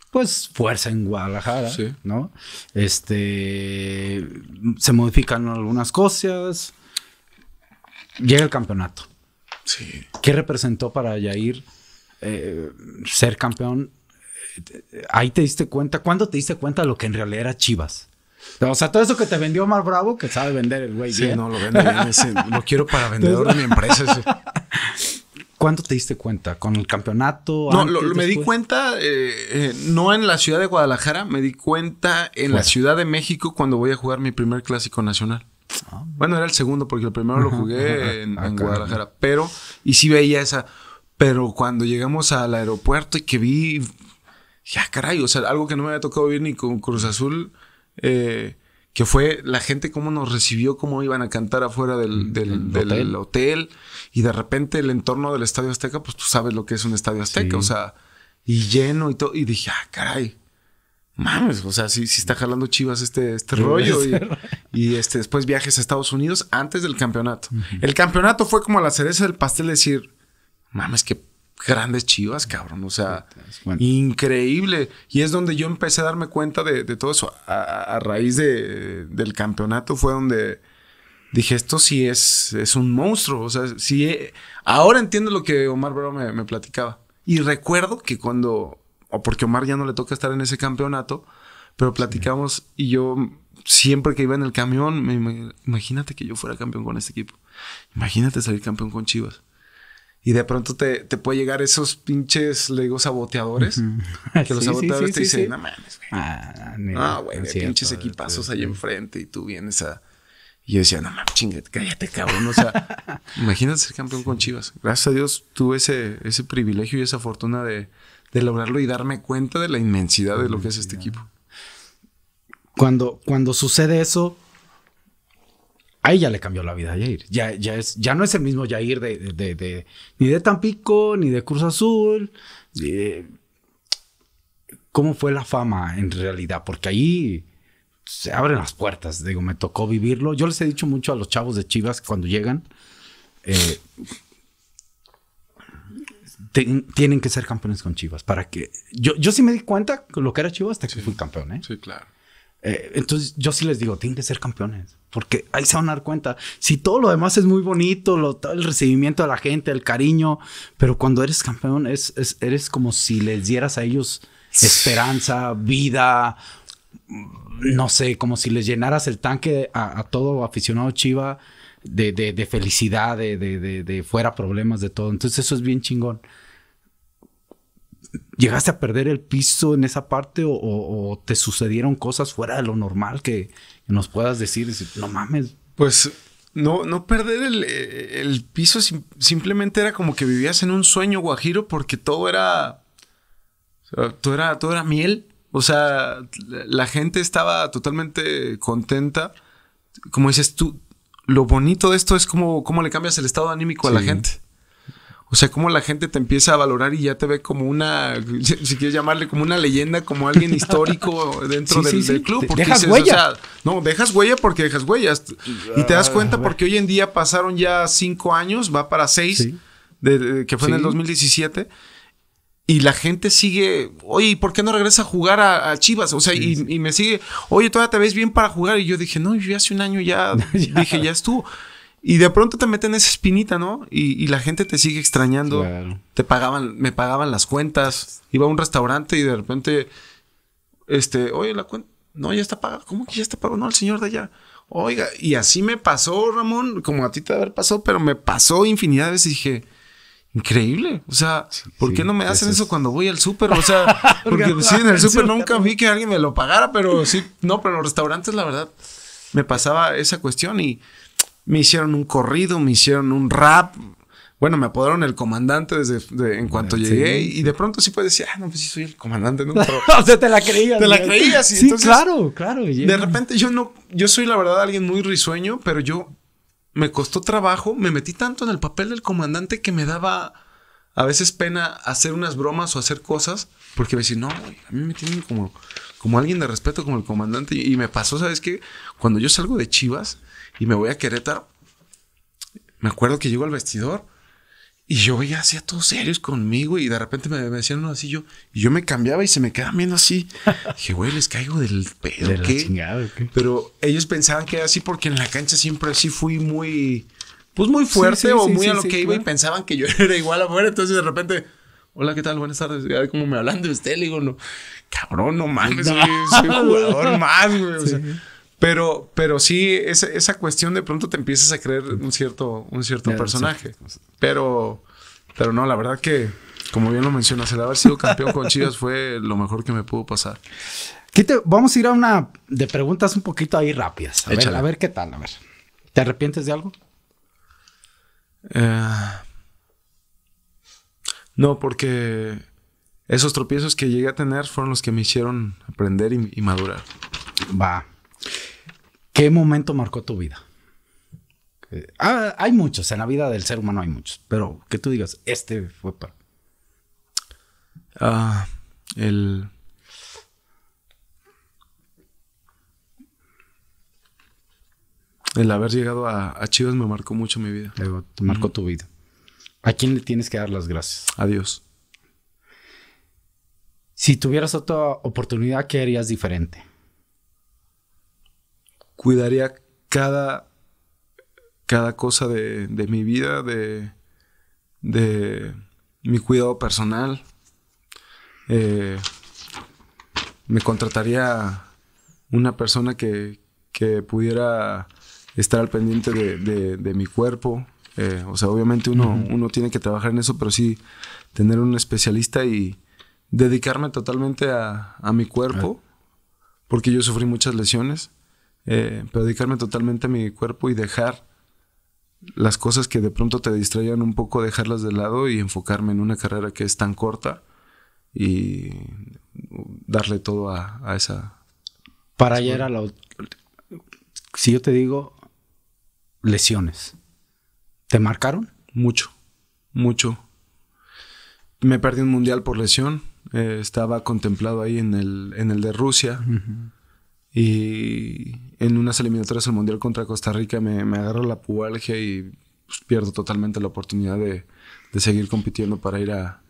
pues fuerza en Guadalajara, Sí. ¿no? Este se modifican algunas cosas. Llega el campeonato. Sí. ¿Qué representó para Yair eh, ser campeón? Ahí te diste cuenta, ¿cuándo te diste cuenta de lo que en realidad era Chivas? O sea, todo eso que te vendió Omar Bravo, que sabe vender el güey Sí, bien. no, lo vendo bien. ese- lo quiero para vendedor de mi empresa. ese. ¿Cuándo te diste cuenta? ¿Con el campeonato? No, antes, lo- lo- me di cuenta, eh, eh, no en la ciudad de Guadalajara, me di cuenta en la. Ciudad de México cuando voy a jugar mi primer clásico nacional. Ah. Bueno, era el segundo porque el primero lo jugué en, Ah, en. Guadalajara. Pero, y sí veía esa. Pero cuando llegamos al aeropuerto y que vi, ya caray, o sea, algo que no me había tocado vivir ni con Cruz Azul, eh, que fue la gente cómo nos recibió, cómo iban a cantar afuera del, del- Del del hotel. hotel. Y de repente el entorno del Estadio Azteca, pues tú sabes lo que es un Estadio Azteca, Sí. o sea, y lleno y todo. Y dije, ah, caray. Mames, o sea, sí, sí está jalando chivas este, este rollo. Y, y, este, después viajes a Estados Unidos antes del campeonato. El campeonato fue como la cereza del pastel, decir, mames, qué grandes chivas, cabrón. O sea, Bueno. increíble. Y es donde yo empecé a darme cuenta de, de todo eso. A, raíz de, del campeonato fue donde dije, esto sí es, es un monstruo. O sea, sí, eh, ahora entiendo lo que Omar Bravo me, me platicaba. Y recuerdo que cuando, o porque Omar ya no le toca estar en ese campeonato, pero platicamos y yo siempre que iba en el camión, me, imagínate que yo fuera campeón con este equipo. Imagínate salir campeón con Chivas. Y de pronto te, te puede llegar esos pinches, le digo, saboteadores. Que los Sí, saboteadores sí, te dicen, no mames, güey. Ah, Ah, güey, cierto, pinches es- equipazos ahí enfrente y tú vienes a... Y yo decía, no mames, chingue, cállate, cabrón. O sea, imagínate ser campeón con Chivas. Gracias a Dios tuve ese, ese privilegio y esa fortuna de, de lograrlo y darme cuenta de la inmensidad de lo que es este equipo. Cuando, cuando sucede eso, ahí ya le cambió la vida a Jair. Ya, ya, es, ya no es el mismo Jair de, de- de- de- ni de Tampico, ni de Cruz Azul. Eh, ¿Cómo fue la fama en realidad? Porque ahí se abren las puertas. Digo, me tocó vivirlo. Yo les he dicho mucho a los chavos de Chivas que cuando llegan. eh, tienen que ser campeones con Chivas para que yo, yo sí me di cuenta con lo que era Chivas hasta que fui campeón, ¿eh? Sí, claro. Eh, entonces yo sí les digo, tienen que ser campeones, porque ahí se van a dar cuenta. Si todo lo demás es muy bonito, lo- todo el recibimiento de la gente, el cariño, pero cuando eres campeón es, es- eres como si les dieras a ellos esperanza, vida, no sé, como si les llenaras el tanque a, a todo aficionado Chiva de, de- de felicidad, de- de fuera problemas, de todo. Entonces eso es bien chingón. ¿Llegaste a perder el piso en esa parte o, o- o te sucedieron cosas fuera de lo normal que, que nos puedas decir? Decir, No mames. Pues no, no perder el, el piso sim- simplemente era como que vivías en un sueño guajiro porque todo era, todo era, todo era miel. O sea, la, gente estaba totalmente contenta. Como dices tú, lo bonito de esto es como, cómo le cambias el estado anímico a la gente. O sea, cómo la gente te empieza a valorar y ya te ve como una, si quieres llamarle como una leyenda, como alguien histórico dentro Sí, del, sí, sí. del club. Porque dejas dices, huella. o sea, no, dejas huella porque dejas huellas. Y te das Ah, cuenta porque hoy en día pasaron ya cinco años, va para seis, de- de- que fue en el Sí. 2017. Y la gente sigue, oye, ¿y por qué no regresa a jugar a, a Chivas? O sea, y, y me sigue, oye, todavía te ves bien para jugar. Y yo dije, no, yo hace un año ya, Ya. dije, ya estuvo. Y de pronto te meten esa espinita, ¿no? Y, y la gente te sigue extrañando. Claro. Te pagaban, me pagaban las cuentas. Iba a un restaurante y de repente, este, oye, la cuenta, no, ya está pagada. ¿Cómo que ya está pagado? No, el señor de allá. Oiga, y así me pasó, Ramón, como a ti te haber pasado, pero me pasó infinidad de veces y dije, increíble. O sea, ¿por sí, qué no me hacen eso eso es- cuando voy al súper? O sea, porque Porque sí, en el súper nunca vi que alguien me lo pagara, pero sí, no, pero en los restaurantes, la verdad, me pasaba esa cuestión y me hicieron un corrido, me hicieron un rap. Bueno, me apodaron el comandante desde de- en cuanto Sí, llegué y de pronto sí puedes decir, ah, no, pues sí soy el comandante, ¿no? Pero o sea, te la creías. Te la ¿no? creías, y Sí, entonces- claro, claro. de repente yo no, yo soy la verdad alguien muy risueño, pero yo me costó trabajo, me metí tanto en el papel del comandante que me daba a veces pena hacer unas bromas o hacer cosas, porque me decían, no, a mí me tienen como, como alguien de respeto como el comandante. Y, y me pasó, ¿sabes qué? Cuando yo salgo de Chivas y me voy a Querétaro, me acuerdo que llego al vestidor y yo veía así a todos serios conmigo y de repente me, me decían uno así yo y yo me cambiaba y se me quedaban viendo así. Dije, güey, les caigo del pedo, De ¿qué? chingada, ¿o qué? Pero ellos pensaban que era así porque en la cancha siempre así fui muy, pues muy fuerte Sí, sí, o sí, muy a lo que iba y pensaban que yo era igual afuera. Entonces de repente, hola, ¿qué tal? Buenas tardes. Ya como me hablan de usted, le digo, no, cabrón, no mames, No. güey, soy jugador más, güey. o sea, pero, pero sí, esa, esa cuestión de pronto te empiezas a creer un cierto, un cierto personaje. Pero, pero no, la verdad que, como bien lo mencionas, el haber sido campeón con Chivas fue lo mejor que me pudo pasar. Te- vamos a ir a una de preguntas un poquito ahí rápidas. A ver, a ver qué tal, a ver. ¿Te arrepientes de algo? Eh, no, porque esos tropiezos que llegué a tener fueron los que me hicieron aprender y, y madurar. Va. ¿Qué momento marcó tu vida? Que- Ah, hay muchos, en la vida del ser humano hay muchos, pero que tú digas, este fue para... Ah, el. El haber llegado a, a Chivas me marcó mucho mi vida. Te marcó tu vida. ¿A quién le tienes que dar las gracias? Adiós. Si tuvieras otra oportunidad, ¿qué harías diferente? Cuidaría cada cada cosa de, de mi vida, de, de mi cuidado personal. Eh, me contrataría una persona que, que pudiera estar al pendiente de, de, de mi cuerpo. Eh, o sea, obviamente uno, uno tiene que trabajar en eso, pero sí tener un especialista y dedicarme totalmente a, a mi cuerpo, porque yo sufrí muchas lesiones, eh, pero dedicarme totalmente a mi cuerpo y dejar las cosas que de pronto te distraían un poco, dejarlas de lado y enfocarme en una carrera que es tan corta y darle todo a, a esa... Para ayer a la... Si yo te digo lesiones, ¿te marcaron? Mucho, mucho. Me perdí un mundial por lesión. eh, estaba contemplado ahí en el, en el de Rusia. Y en unas eliminatorias al mundial contra Costa Rica me, agarró la pubalgia y pues, pierdo totalmente la oportunidad de, de seguir compitiendo para ir a,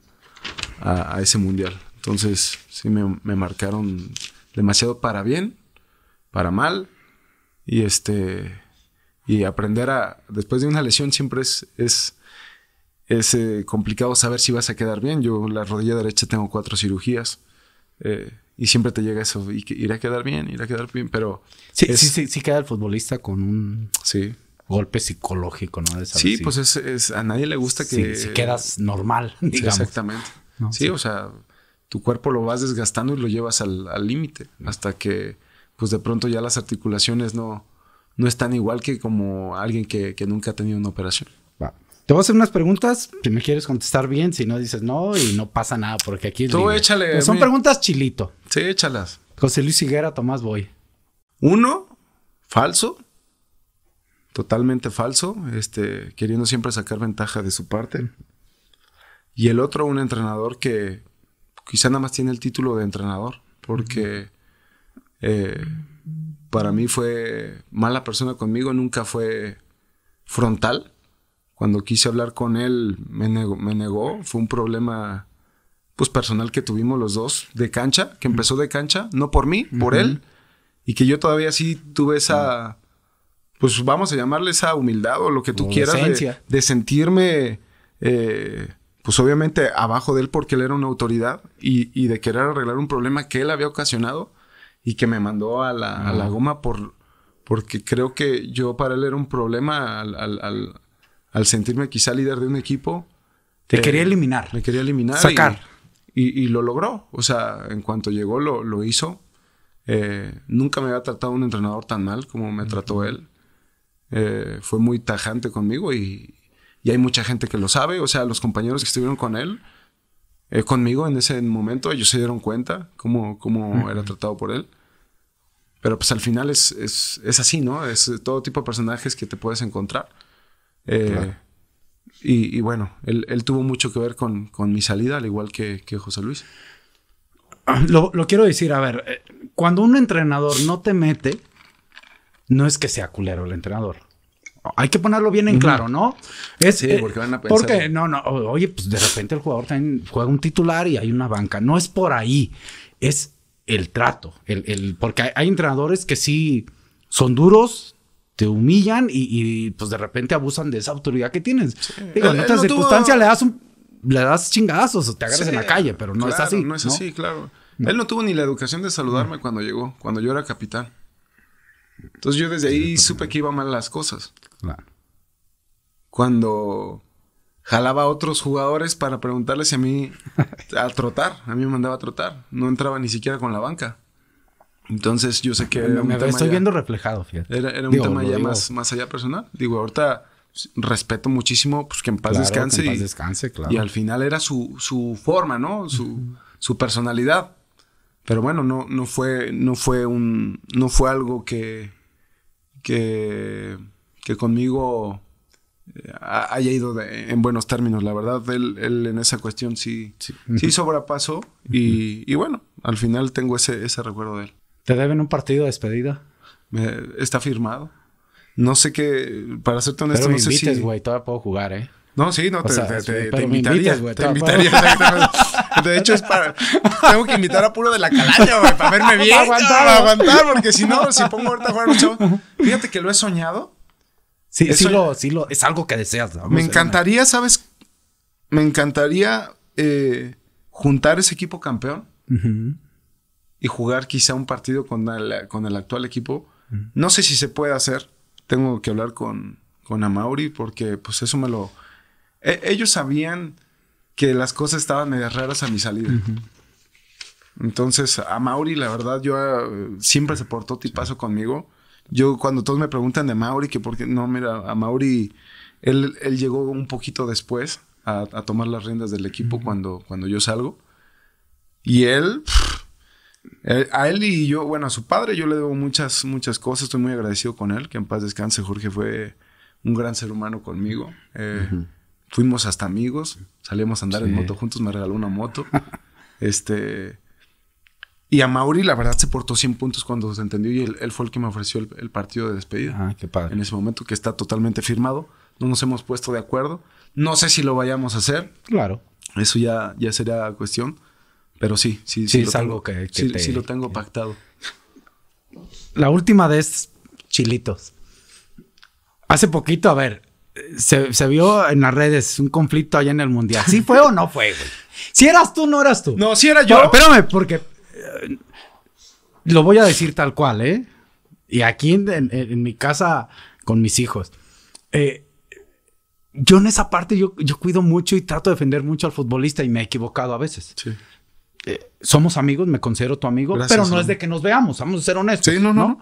a, a ese mundial. Entonces, sí me, me marcaron demasiado para bien, para mal. Y este. Y aprender a. Después de una lesión siempre es. es es eh, complicado saber si vas a quedar bien. Yo la rodilla derecha tengo cuatro cirugías eh, y siempre te llega eso, y que irá a quedar bien, irá a quedar bien, pero Sí, es- sí, sí, sí queda el futbolista con un sí, golpe psicológico, ¿no? De saber sí, si- pues es, es- a nadie le gusta que... si, si quedas normal, digamos. Exactamente. No, sí, o sea, tu cuerpo lo vas desgastando y lo llevas al al límite hasta que, pues de pronto ya las articulaciones no, no están igual que como alguien que, que nunca ha tenido una operación. Va. Te voy a hacer unas preguntas. Si me quieres contestar bien, si no dices no y no pasa nada, porque aquí Tú libre. échale, son preguntas chilito. Sí, échalas. José Luis Higuera, Tomás Boy. Uno, falso. Totalmente falso. Este, queriendo siempre sacar ventaja de su parte. Y el otro, un entrenador que quizá nada más tiene el título de entrenador. Porque eh, para mí fue mala persona conmigo. Nunca fue frontal. Cuando quise hablar con él, me negó. Me negó. Fue un problema pues personal que tuvimos los dos de cancha, que empezó de cancha, no por mí, por él, y que yo todavía sí tuve esa, pues vamos a llamarle esa humildad o lo que tú O quieras, de, sentirme, eh, pues obviamente abajo de él porque él era una autoridad y, y de querer arreglar un problema que él había ocasionado y que me mandó a la, a la goma por, porque creo que yo para él era un problema al, al- al- al sentirme quizá líder de un equipo. Te Eh, quería eliminar. Me quería eliminar. Sacar. Y, y lo logró. O sea, en cuanto llegó, lo, lo hizo. Eh, nunca me había tratado un entrenador tan mal como me trató él. Eh, fue muy tajante conmigo y, y hay mucha gente que lo sabe. O sea, los compañeros que estuvieron con él, eh, conmigo en ese momento, ellos se dieron cuenta cómo, cómo era tratado por él. Pero pues al final es, es, es así, ¿no? Es todo tipo de personajes que te puedes encontrar. Claro. Y, y bueno, él, él tuvo mucho que ver con, con mi salida, al igual que, que José Luis. Lo, lo quiero decir, a ver, eh, cuando un entrenador no te mete, no es que sea culero el entrenador. Hay que ponerlo bien en claro, ¿no? Es, Sí, eh, porque van a pensar- Porque, no, no, oye, pues de repente el jugador también juega un titular y hay una banca. No es por ahí, es el trato. El, el- porque hay, hay entrenadores que sí son duros, te humillan y, y, pues de repente abusan de esa autoridad que tienes. Digo, Él- en él otras no tuvo- circunstancias le das un, le das chingazos o te agarras Sí, en la calle, pero no es así. No es ¿no? así, claro. Él no tuvo ni la educación de saludarme cuando llegó, cuando yo era capitán. Entonces yo desde ahí supe que iban mal las cosas. Claro. Cuando jalaba a otros jugadores para preguntarles si a mí a trotar, a mí me mandaba a trotar, no entraba ni siquiera con la banca. Entonces yo sé que era un Me tema estoy ya- viendo reflejado, fíjate. Era, era un Digo, tema ya digo- más, más allá personal. Digo, ahorita s- respeto muchísimo pues, que en paz Claro, descanse. que en paz y, descanse, claro. y al final era su, su forma, ¿no? Su, su personalidad. Pero bueno, no, no fue, no fue un, no fue algo que, que, que conmigo eh, ha- haya ido de- en buenos términos. La verdad, él, él en esa cuestión sí, sí, sobrepasó. Y, y bueno, al final tengo ese, ese recuerdo de él. ¿Te deben un partido de despedida? Está firmado. No sé qué, para serte honesto, Pero me no sé invites, si... güey. Todavía puedo jugar, ¿eh? No, sí, no, te, sea, te- te- te invitaría. invitas, güey, te invitaría, exactamente. De hecho, es para... Tengo que invitar a puro de la calaña, güey, para verme bien. Para aguantar, Para aguantar, porque si no, si pongo ahorita a jugar a chavos... Fíjate que lo he soñado Sí, sí, lo, sí lo, es algo que deseas. vamos, Me encantaría, ¿sabes? Me encantaría eh, juntar ese equipo campeón Ujú. Y jugar quizá un partido con el, con el actual equipo. No sé si se puede hacer. Tengo que hablar con, con Amauri porque pues eso me lo... e- ellos sabían que las cosas estaban medio raras a mi salida. Entonces, a Mauri, la verdad, yo eh, siempre se portó tipazo conmigo. Yo, cuando todos me preguntan de Mauri, que por qué no, mira, a Mauri, él, él llegó un poquito después a, a tomar las riendas del equipo cuando, cuando yo salgo. Y él, pff, él- a él y yo, bueno, a su padre, yo le debo muchas, muchas cosas. Estoy muy agradecido con él. Que en paz descanse. Jorge fue un gran ser humano conmigo. Eh, Fuimos hasta amigos. Salíamos a andar en moto juntos. Me regaló una moto. este. Y a Mauri, la verdad, se portó 100 puntos cuando se entendió. Y él, él fue el que me ofreció el, el partido de despedida. Ah, qué padre. En ese momento que está totalmente firmado. No nos hemos puesto de acuerdo. No sé si lo vayamos a hacer. Claro. Eso ya, ya sería cuestión. Pero sí, sí, Sí, lo es tengo- algo que- que sí, te- sí lo tengo pactado. La última de es chilitos. Hace poquito, a ver, se, se vio en las redes un conflicto allá en el mundial. ¿Sí fue o no fue, güey? Si eras tú, no eras tú. No, si era yo. Bueno, espérame, porque eh, lo voy a decir tal cual, ¿eh? Y aquí en, en- en mi casa con mis hijos. Eh, yo en esa parte yo, yo cuido mucho y trato de defender mucho al futbolista y me he equivocado a veces. Sí. Somos amigos, me considero tu amigo, Gracias, pero no es de que nos veamos, vamos a ser honestos. Sí, no, no, no.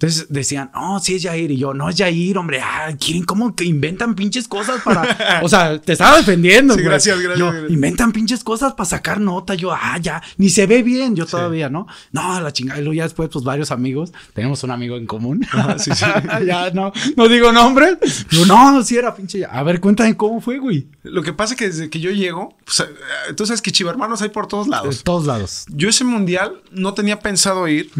Entonces decían, no, sí es Jair. Y yo, no es Jair, hombre. Ah, quieren como que inventan pinches cosas para. o sea, te estaba defendiendo. Sí, gracias, gracias, Yo, gracias. inventan pinches cosas para sacar nota. Yo, ah, ya, ni se ve bien. Yo todavía, ¿no? No, la chingada. Y luego ya después, pues varios amigos. Tenemos un amigo en común. sí, sí. ya, no, no digo nombres. Yo, no, sí era pinche. A ver, cuéntame cómo fue, güey. Lo que pasa es que desde que yo llego, pues, tú sabes que chivermanos hay por todos De lados. todos lados. Yo ese mundial no tenía pensado ir,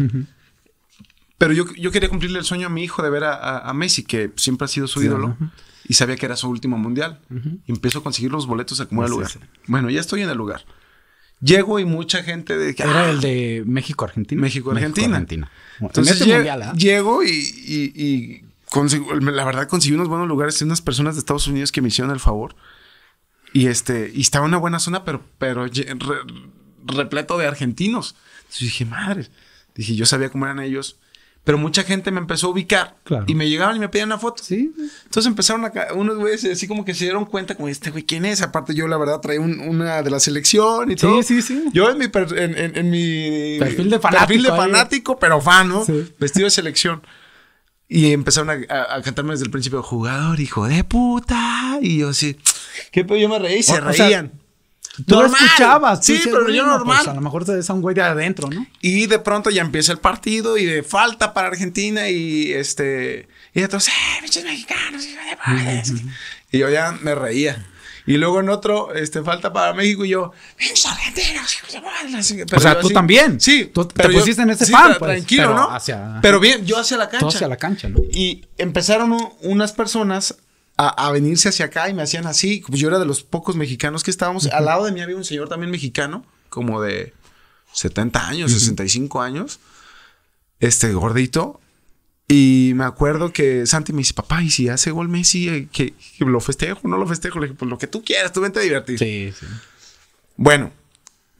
pero yo, yo quería cumplirle el sueño a mi hijo de ver a, a- a Messi, que siempre ha sido su Sí, ídolo, y sabía que era su último mundial. Y empiezo a conseguir los boletos a como el Sí, lugar. sí. Bueno, ya estoy en el lugar. Llego y mucha gente de que... Era "Ah, el de México-Argentina. México-Argentina. México-Argentina. Entonces en este lle- mundial, ¿ah? llego y, y- y consigo- la verdad conseguí unos buenos lugares, unas personas de Estados Unidos que me hicieron el favor. Y este, y estaba en una buena zona, pero, pero re- repleto de argentinos. Entonces dije, madre. Dije, yo sabía cómo eran ellos. Pero mucha gente me empezó a ubicar. Claro. Y me llegaban y me pedían una foto. Sí. Entonces empezaron a unos güeyes así como que se dieron cuenta, como este güey, ¿quién es? Aparte, yo la verdad traía un- una de la selección y Sí, todo. sí, sí. Yo en mi, per- en, en- en mi Perfil de perfil fanático ahí. pero fan, ¿no? Sí. Vestido de selección. Y empezaron a, a- a cantarme desde el principio, jugador, hijo de puta. Y yo así, ¿qué pedo? Yo me reí y se O- o sea, Tú lo Normal. escuchabas. tú Sí, decías, pero yo bueno, normal. pues, a lo mejor te ves a un güey de adentro, ¿no? Y de pronto ya empieza el partido y de falta para Argentina y este y entonces, eh, pinches mexicanos, hijo de puta". Y yo ya me reía. Y luego en otro, este, falta para México y yo, pinches argentinos, madre", pero O sea, tú así- también. Sí. Tú te pero yo- pusiste en ese sí, tra- pues, tranquilo, pero ¿no? hacia- Pero bien, yo hacia la cancha. Todo hacia la cancha, ¿no? Y empezaron unas personas a, a venirse hacia acá y me hacían así. Pues yo era de los pocos mexicanos que estábamos. Al lado de mí había un señor también mexicano, como de 70 años, 65 años. Este gordito. Y me acuerdo que Santi me dice, papá, ¿y si hace gol Messi? eh, ¿Que, que lo festejo? ¿No lo festejo? Le dije, pues lo que tú quieras, tú vente a divertir. Sí, sí. Bueno,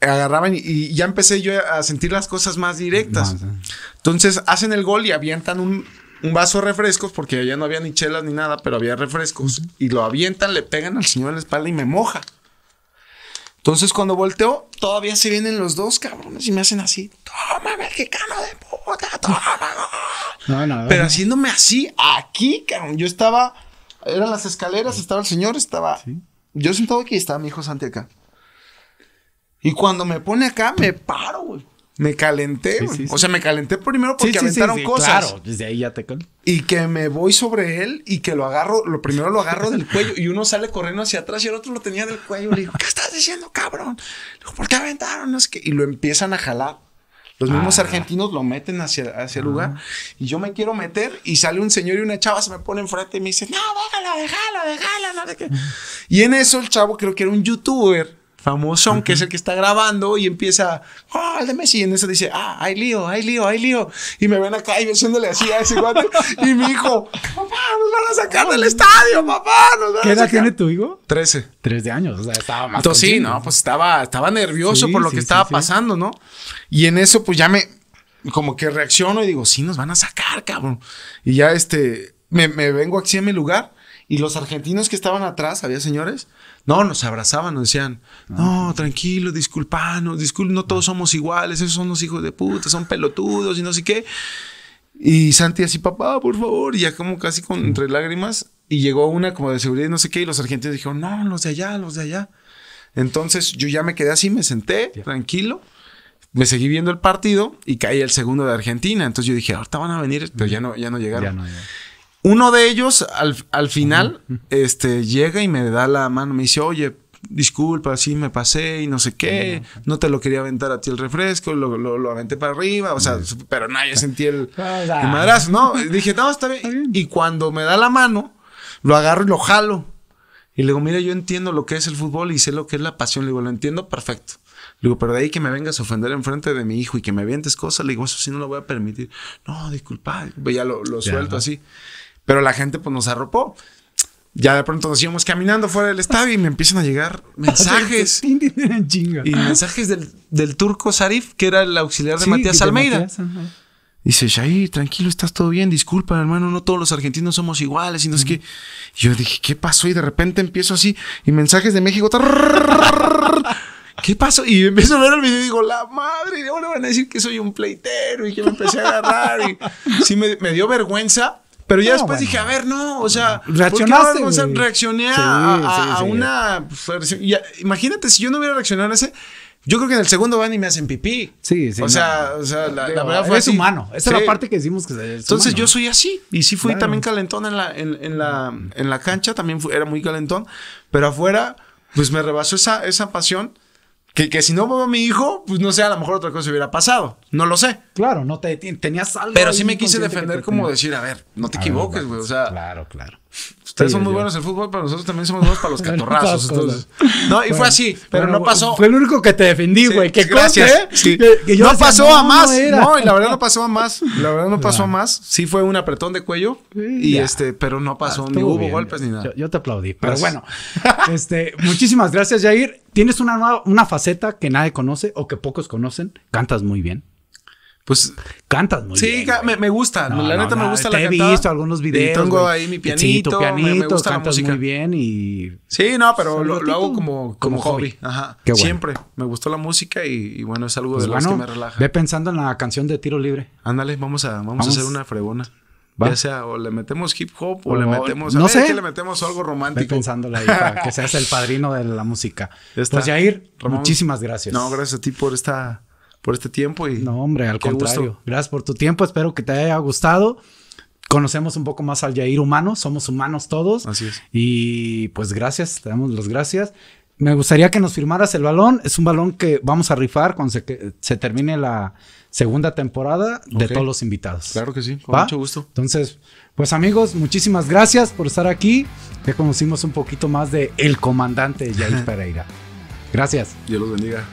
agarraban y, y ya empecé yo a sentir las cosas más directas. ¿eh? Entonces hacen el gol y avientan un, un vaso de refrescos, porque allá no había ni chelas ni nada, pero había refrescos. Y lo avientan, le pegan al señor en la espalda y me moja. Entonces cuando volteo, todavía se vienen los dos cabrones y me hacen así. Toma, mexicano de puta, toma. No, no. Pero haciéndome así, aquí, cabrón. Yo estaba, eran las escaleras, estaba el señor, estaba... Yo sentado aquí, estaba mi hijo Santi acá. Y cuando me pone acá, me paro, güey. Me calenté, Sí, güey. sí, sí. O sea, me calenté primero porque aventaron sí, cosas. Claro, desde ahí ya te cal- Y que me voy sobre él y que lo agarro, lo primero lo agarro del cuello y uno sale corriendo hacia atrás y el otro lo tenía del cuello. Le digo, ¿qué estás diciendo, cabrón? Le digo, ¿por qué aventaron? Sé qué. Y lo empiezan a jalar. Los mismos Ah. argentinos lo meten hacia, hacia el lugar. Y yo me quiero meter y sale un señor y una chava se me pone enfrente y me dice, no, déjalo, déjalo, déjalo, no sé qué. Y en eso el chavo creo que era un youtuber famoso, uh -huh. que es el que está grabando y empieza, ah, oh, el de Messi, y en eso dice, ah, hay lío, hay lío, hay lío. Y me ven acá y yo haciéndole así a ese guante y mi hijo, papá, nos van a sacar del estadio, papá, nos van ¿Qué a edad sacar. tiene tu hijo? Trece. Tres de años, o sea, estaba más Entonces sí, no, pues estaba, estaba nervioso sí, por lo sí, que estaba pasando, ¿no? Y en eso pues ya me, como que reacciono y digo, sí, nos van a sacar, cabrón. Y ya este, me, me vengo aquí a mi lugar y los argentinos que estaban atrás, había señores, no, nos abrazaban, nos decían, ah, no, tranquilo, disculpanos, disculpen, no todos ah. somos iguales, esos son los hijos de puta, son pelotudos y no sé qué. Y Santi así, papá, por favor, y ya como casi con entre lágrimas, y llegó una como de seguridad y no sé qué, y los argentinos dijeron, no, los de allá, los de allá. Entonces yo ya me quedé así, me senté, tranquilo me seguí viendo el partido y caí el segundo de Argentina. Entonces yo dije, ahorita van a venir, pero ya no, ya no llegaron. Ya no. Uno de ellos, al, al final, este, llega y me da la mano, me dice, oye, disculpa, sí me pasé y no sé qué, no te lo quería aventar a ti el refresco, lo, lo, aventé para arriba, o sea, pero nadie sentí el, el, madrazo, ¿no? Y dije, no, está bien. Y cuando me da la mano, lo agarro y lo jalo. Y le digo, mira, yo entiendo lo que es el fútbol y sé lo que es la pasión. Le digo, lo entiendo perfecto. Le digo, pero de ahí que me vengas a ofender en frente de mi hijo y que me avientes cosas, le digo, eso sí no lo voy a permitir. No, disculpa, ya lo, lo suelto así. Pero la gente pues nos arropó. Ya de pronto nos íbamos caminando fuera del estadio y me empiezan a llegar mensajes. y mensajes del, del, turco Sarif, que era el auxiliar de Matías Almeida. Dice, Shair, tranquilo, estás todo bien, disculpa, hermano, no todos los argentinos somos iguales, y no que... Yo dije, ¿qué pasó? Y de repente empiezo así, y mensajes de México, ¿qué pasó? Y empiezo a ver el video y digo, la madre, ahora van a decir que soy un pleitero, y que me empecé a agarrar, y sí me, me dio vergüenza, pero ya No, después bueno. dije, a ver, no, o sea, ¿por qué Reaccionaste, reaccioné a, Sí, a- sí, a sí. una. pues, ya, imagínate, si yo no hubiera reaccionado a ese, yo creo que en el segundo van y me hacen pipí. Sí, sí. O no. sea, o sea la, verdad fue es así. humano. Esa es Sí. la parte que decimos que es Entonces humano. yo soy así. Y sí fui Claro. también calentón en la, en, en la, en la cancha, también fui- era muy calentón. Pero afuera, pues me rebasó esa, esa pasión. Que, que si no a mi hijo, pues no sé, a lo mejor otra cosa hubiera pasado. No lo sé. Claro, no te tenías algo. Pero sí me quise que defender como decir, a ver, no te A ver, equivoques, güey. O sea, Claro, claro. ustedes Sí, son muy yo- buenos en el fútbol, pero nosotros también somos buenos para los catorrazos. entonces. No, y fue así, pero bueno, no pasó. Fue el único que te defendí, Sí, güey. que gracias. ¿eh? Sí. que- que yo no decía, pasó no, a más. no y la verdad no pasó a más. La verdad no pasó a más. Sí fue un apretón de cuello. Y ya. este, pero no pasó, ni Estuvo hubo bien. golpes ni nada. Yo, yo te aplaudí. Pero Gracias. bueno, este, muchísimas gracias, Jair. Tienes una nueva, una faceta que nadie conoce o que pocos conocen. Cantas muy bien. Pues Cantas muy sí, bien. me, me gusta. No, la no, neta me gusta te la he cantada. visto algunos videos. Tengo ahí mi Sí, pianito. tu pianito, me, me gusta la música. muy bien y Sí, no, pero lo, hago como, como, como hobby. hobby. Ajá. Qué bueno. Siempre. Me gustó la música y, y bueno, es algo pues de las bueno, que me relaja. ve pensando en la canción de tiro libre. Ándale, vamos a, vamos, Vamos. a hacer una fregona. Va. Ya sea, o le metemos hip hop o, O- le metemos. A no ver, sé. ¿qué le metemos algo Ve romántico. pensándola ahí para que seas el padrino de la música. Pues Jair, Ramón. muchísimas gracias. No, gracias a ti por esta, por este tiempo y. No, hombre, al contrario. gusto. Gracias por tu tiempo. Espero que te haya gustado. Conocemos un poco más al Jair humano. Somos humanos todos. Así es. Y pues gracias, te damos las gracias. Me gustaría que nos firmaras el balón. Es un balón que vamos a rifar cuando se, que- se termine la segunda temporada de todos los invitados. Claro que sí, con ¿Va? mucho gusto. Entonces, pues amigos, muchísimas gracias por estar aquí. Ya conocimos un poquito más de el comandante Jair Pereira. Gracias. Dios los bendiga.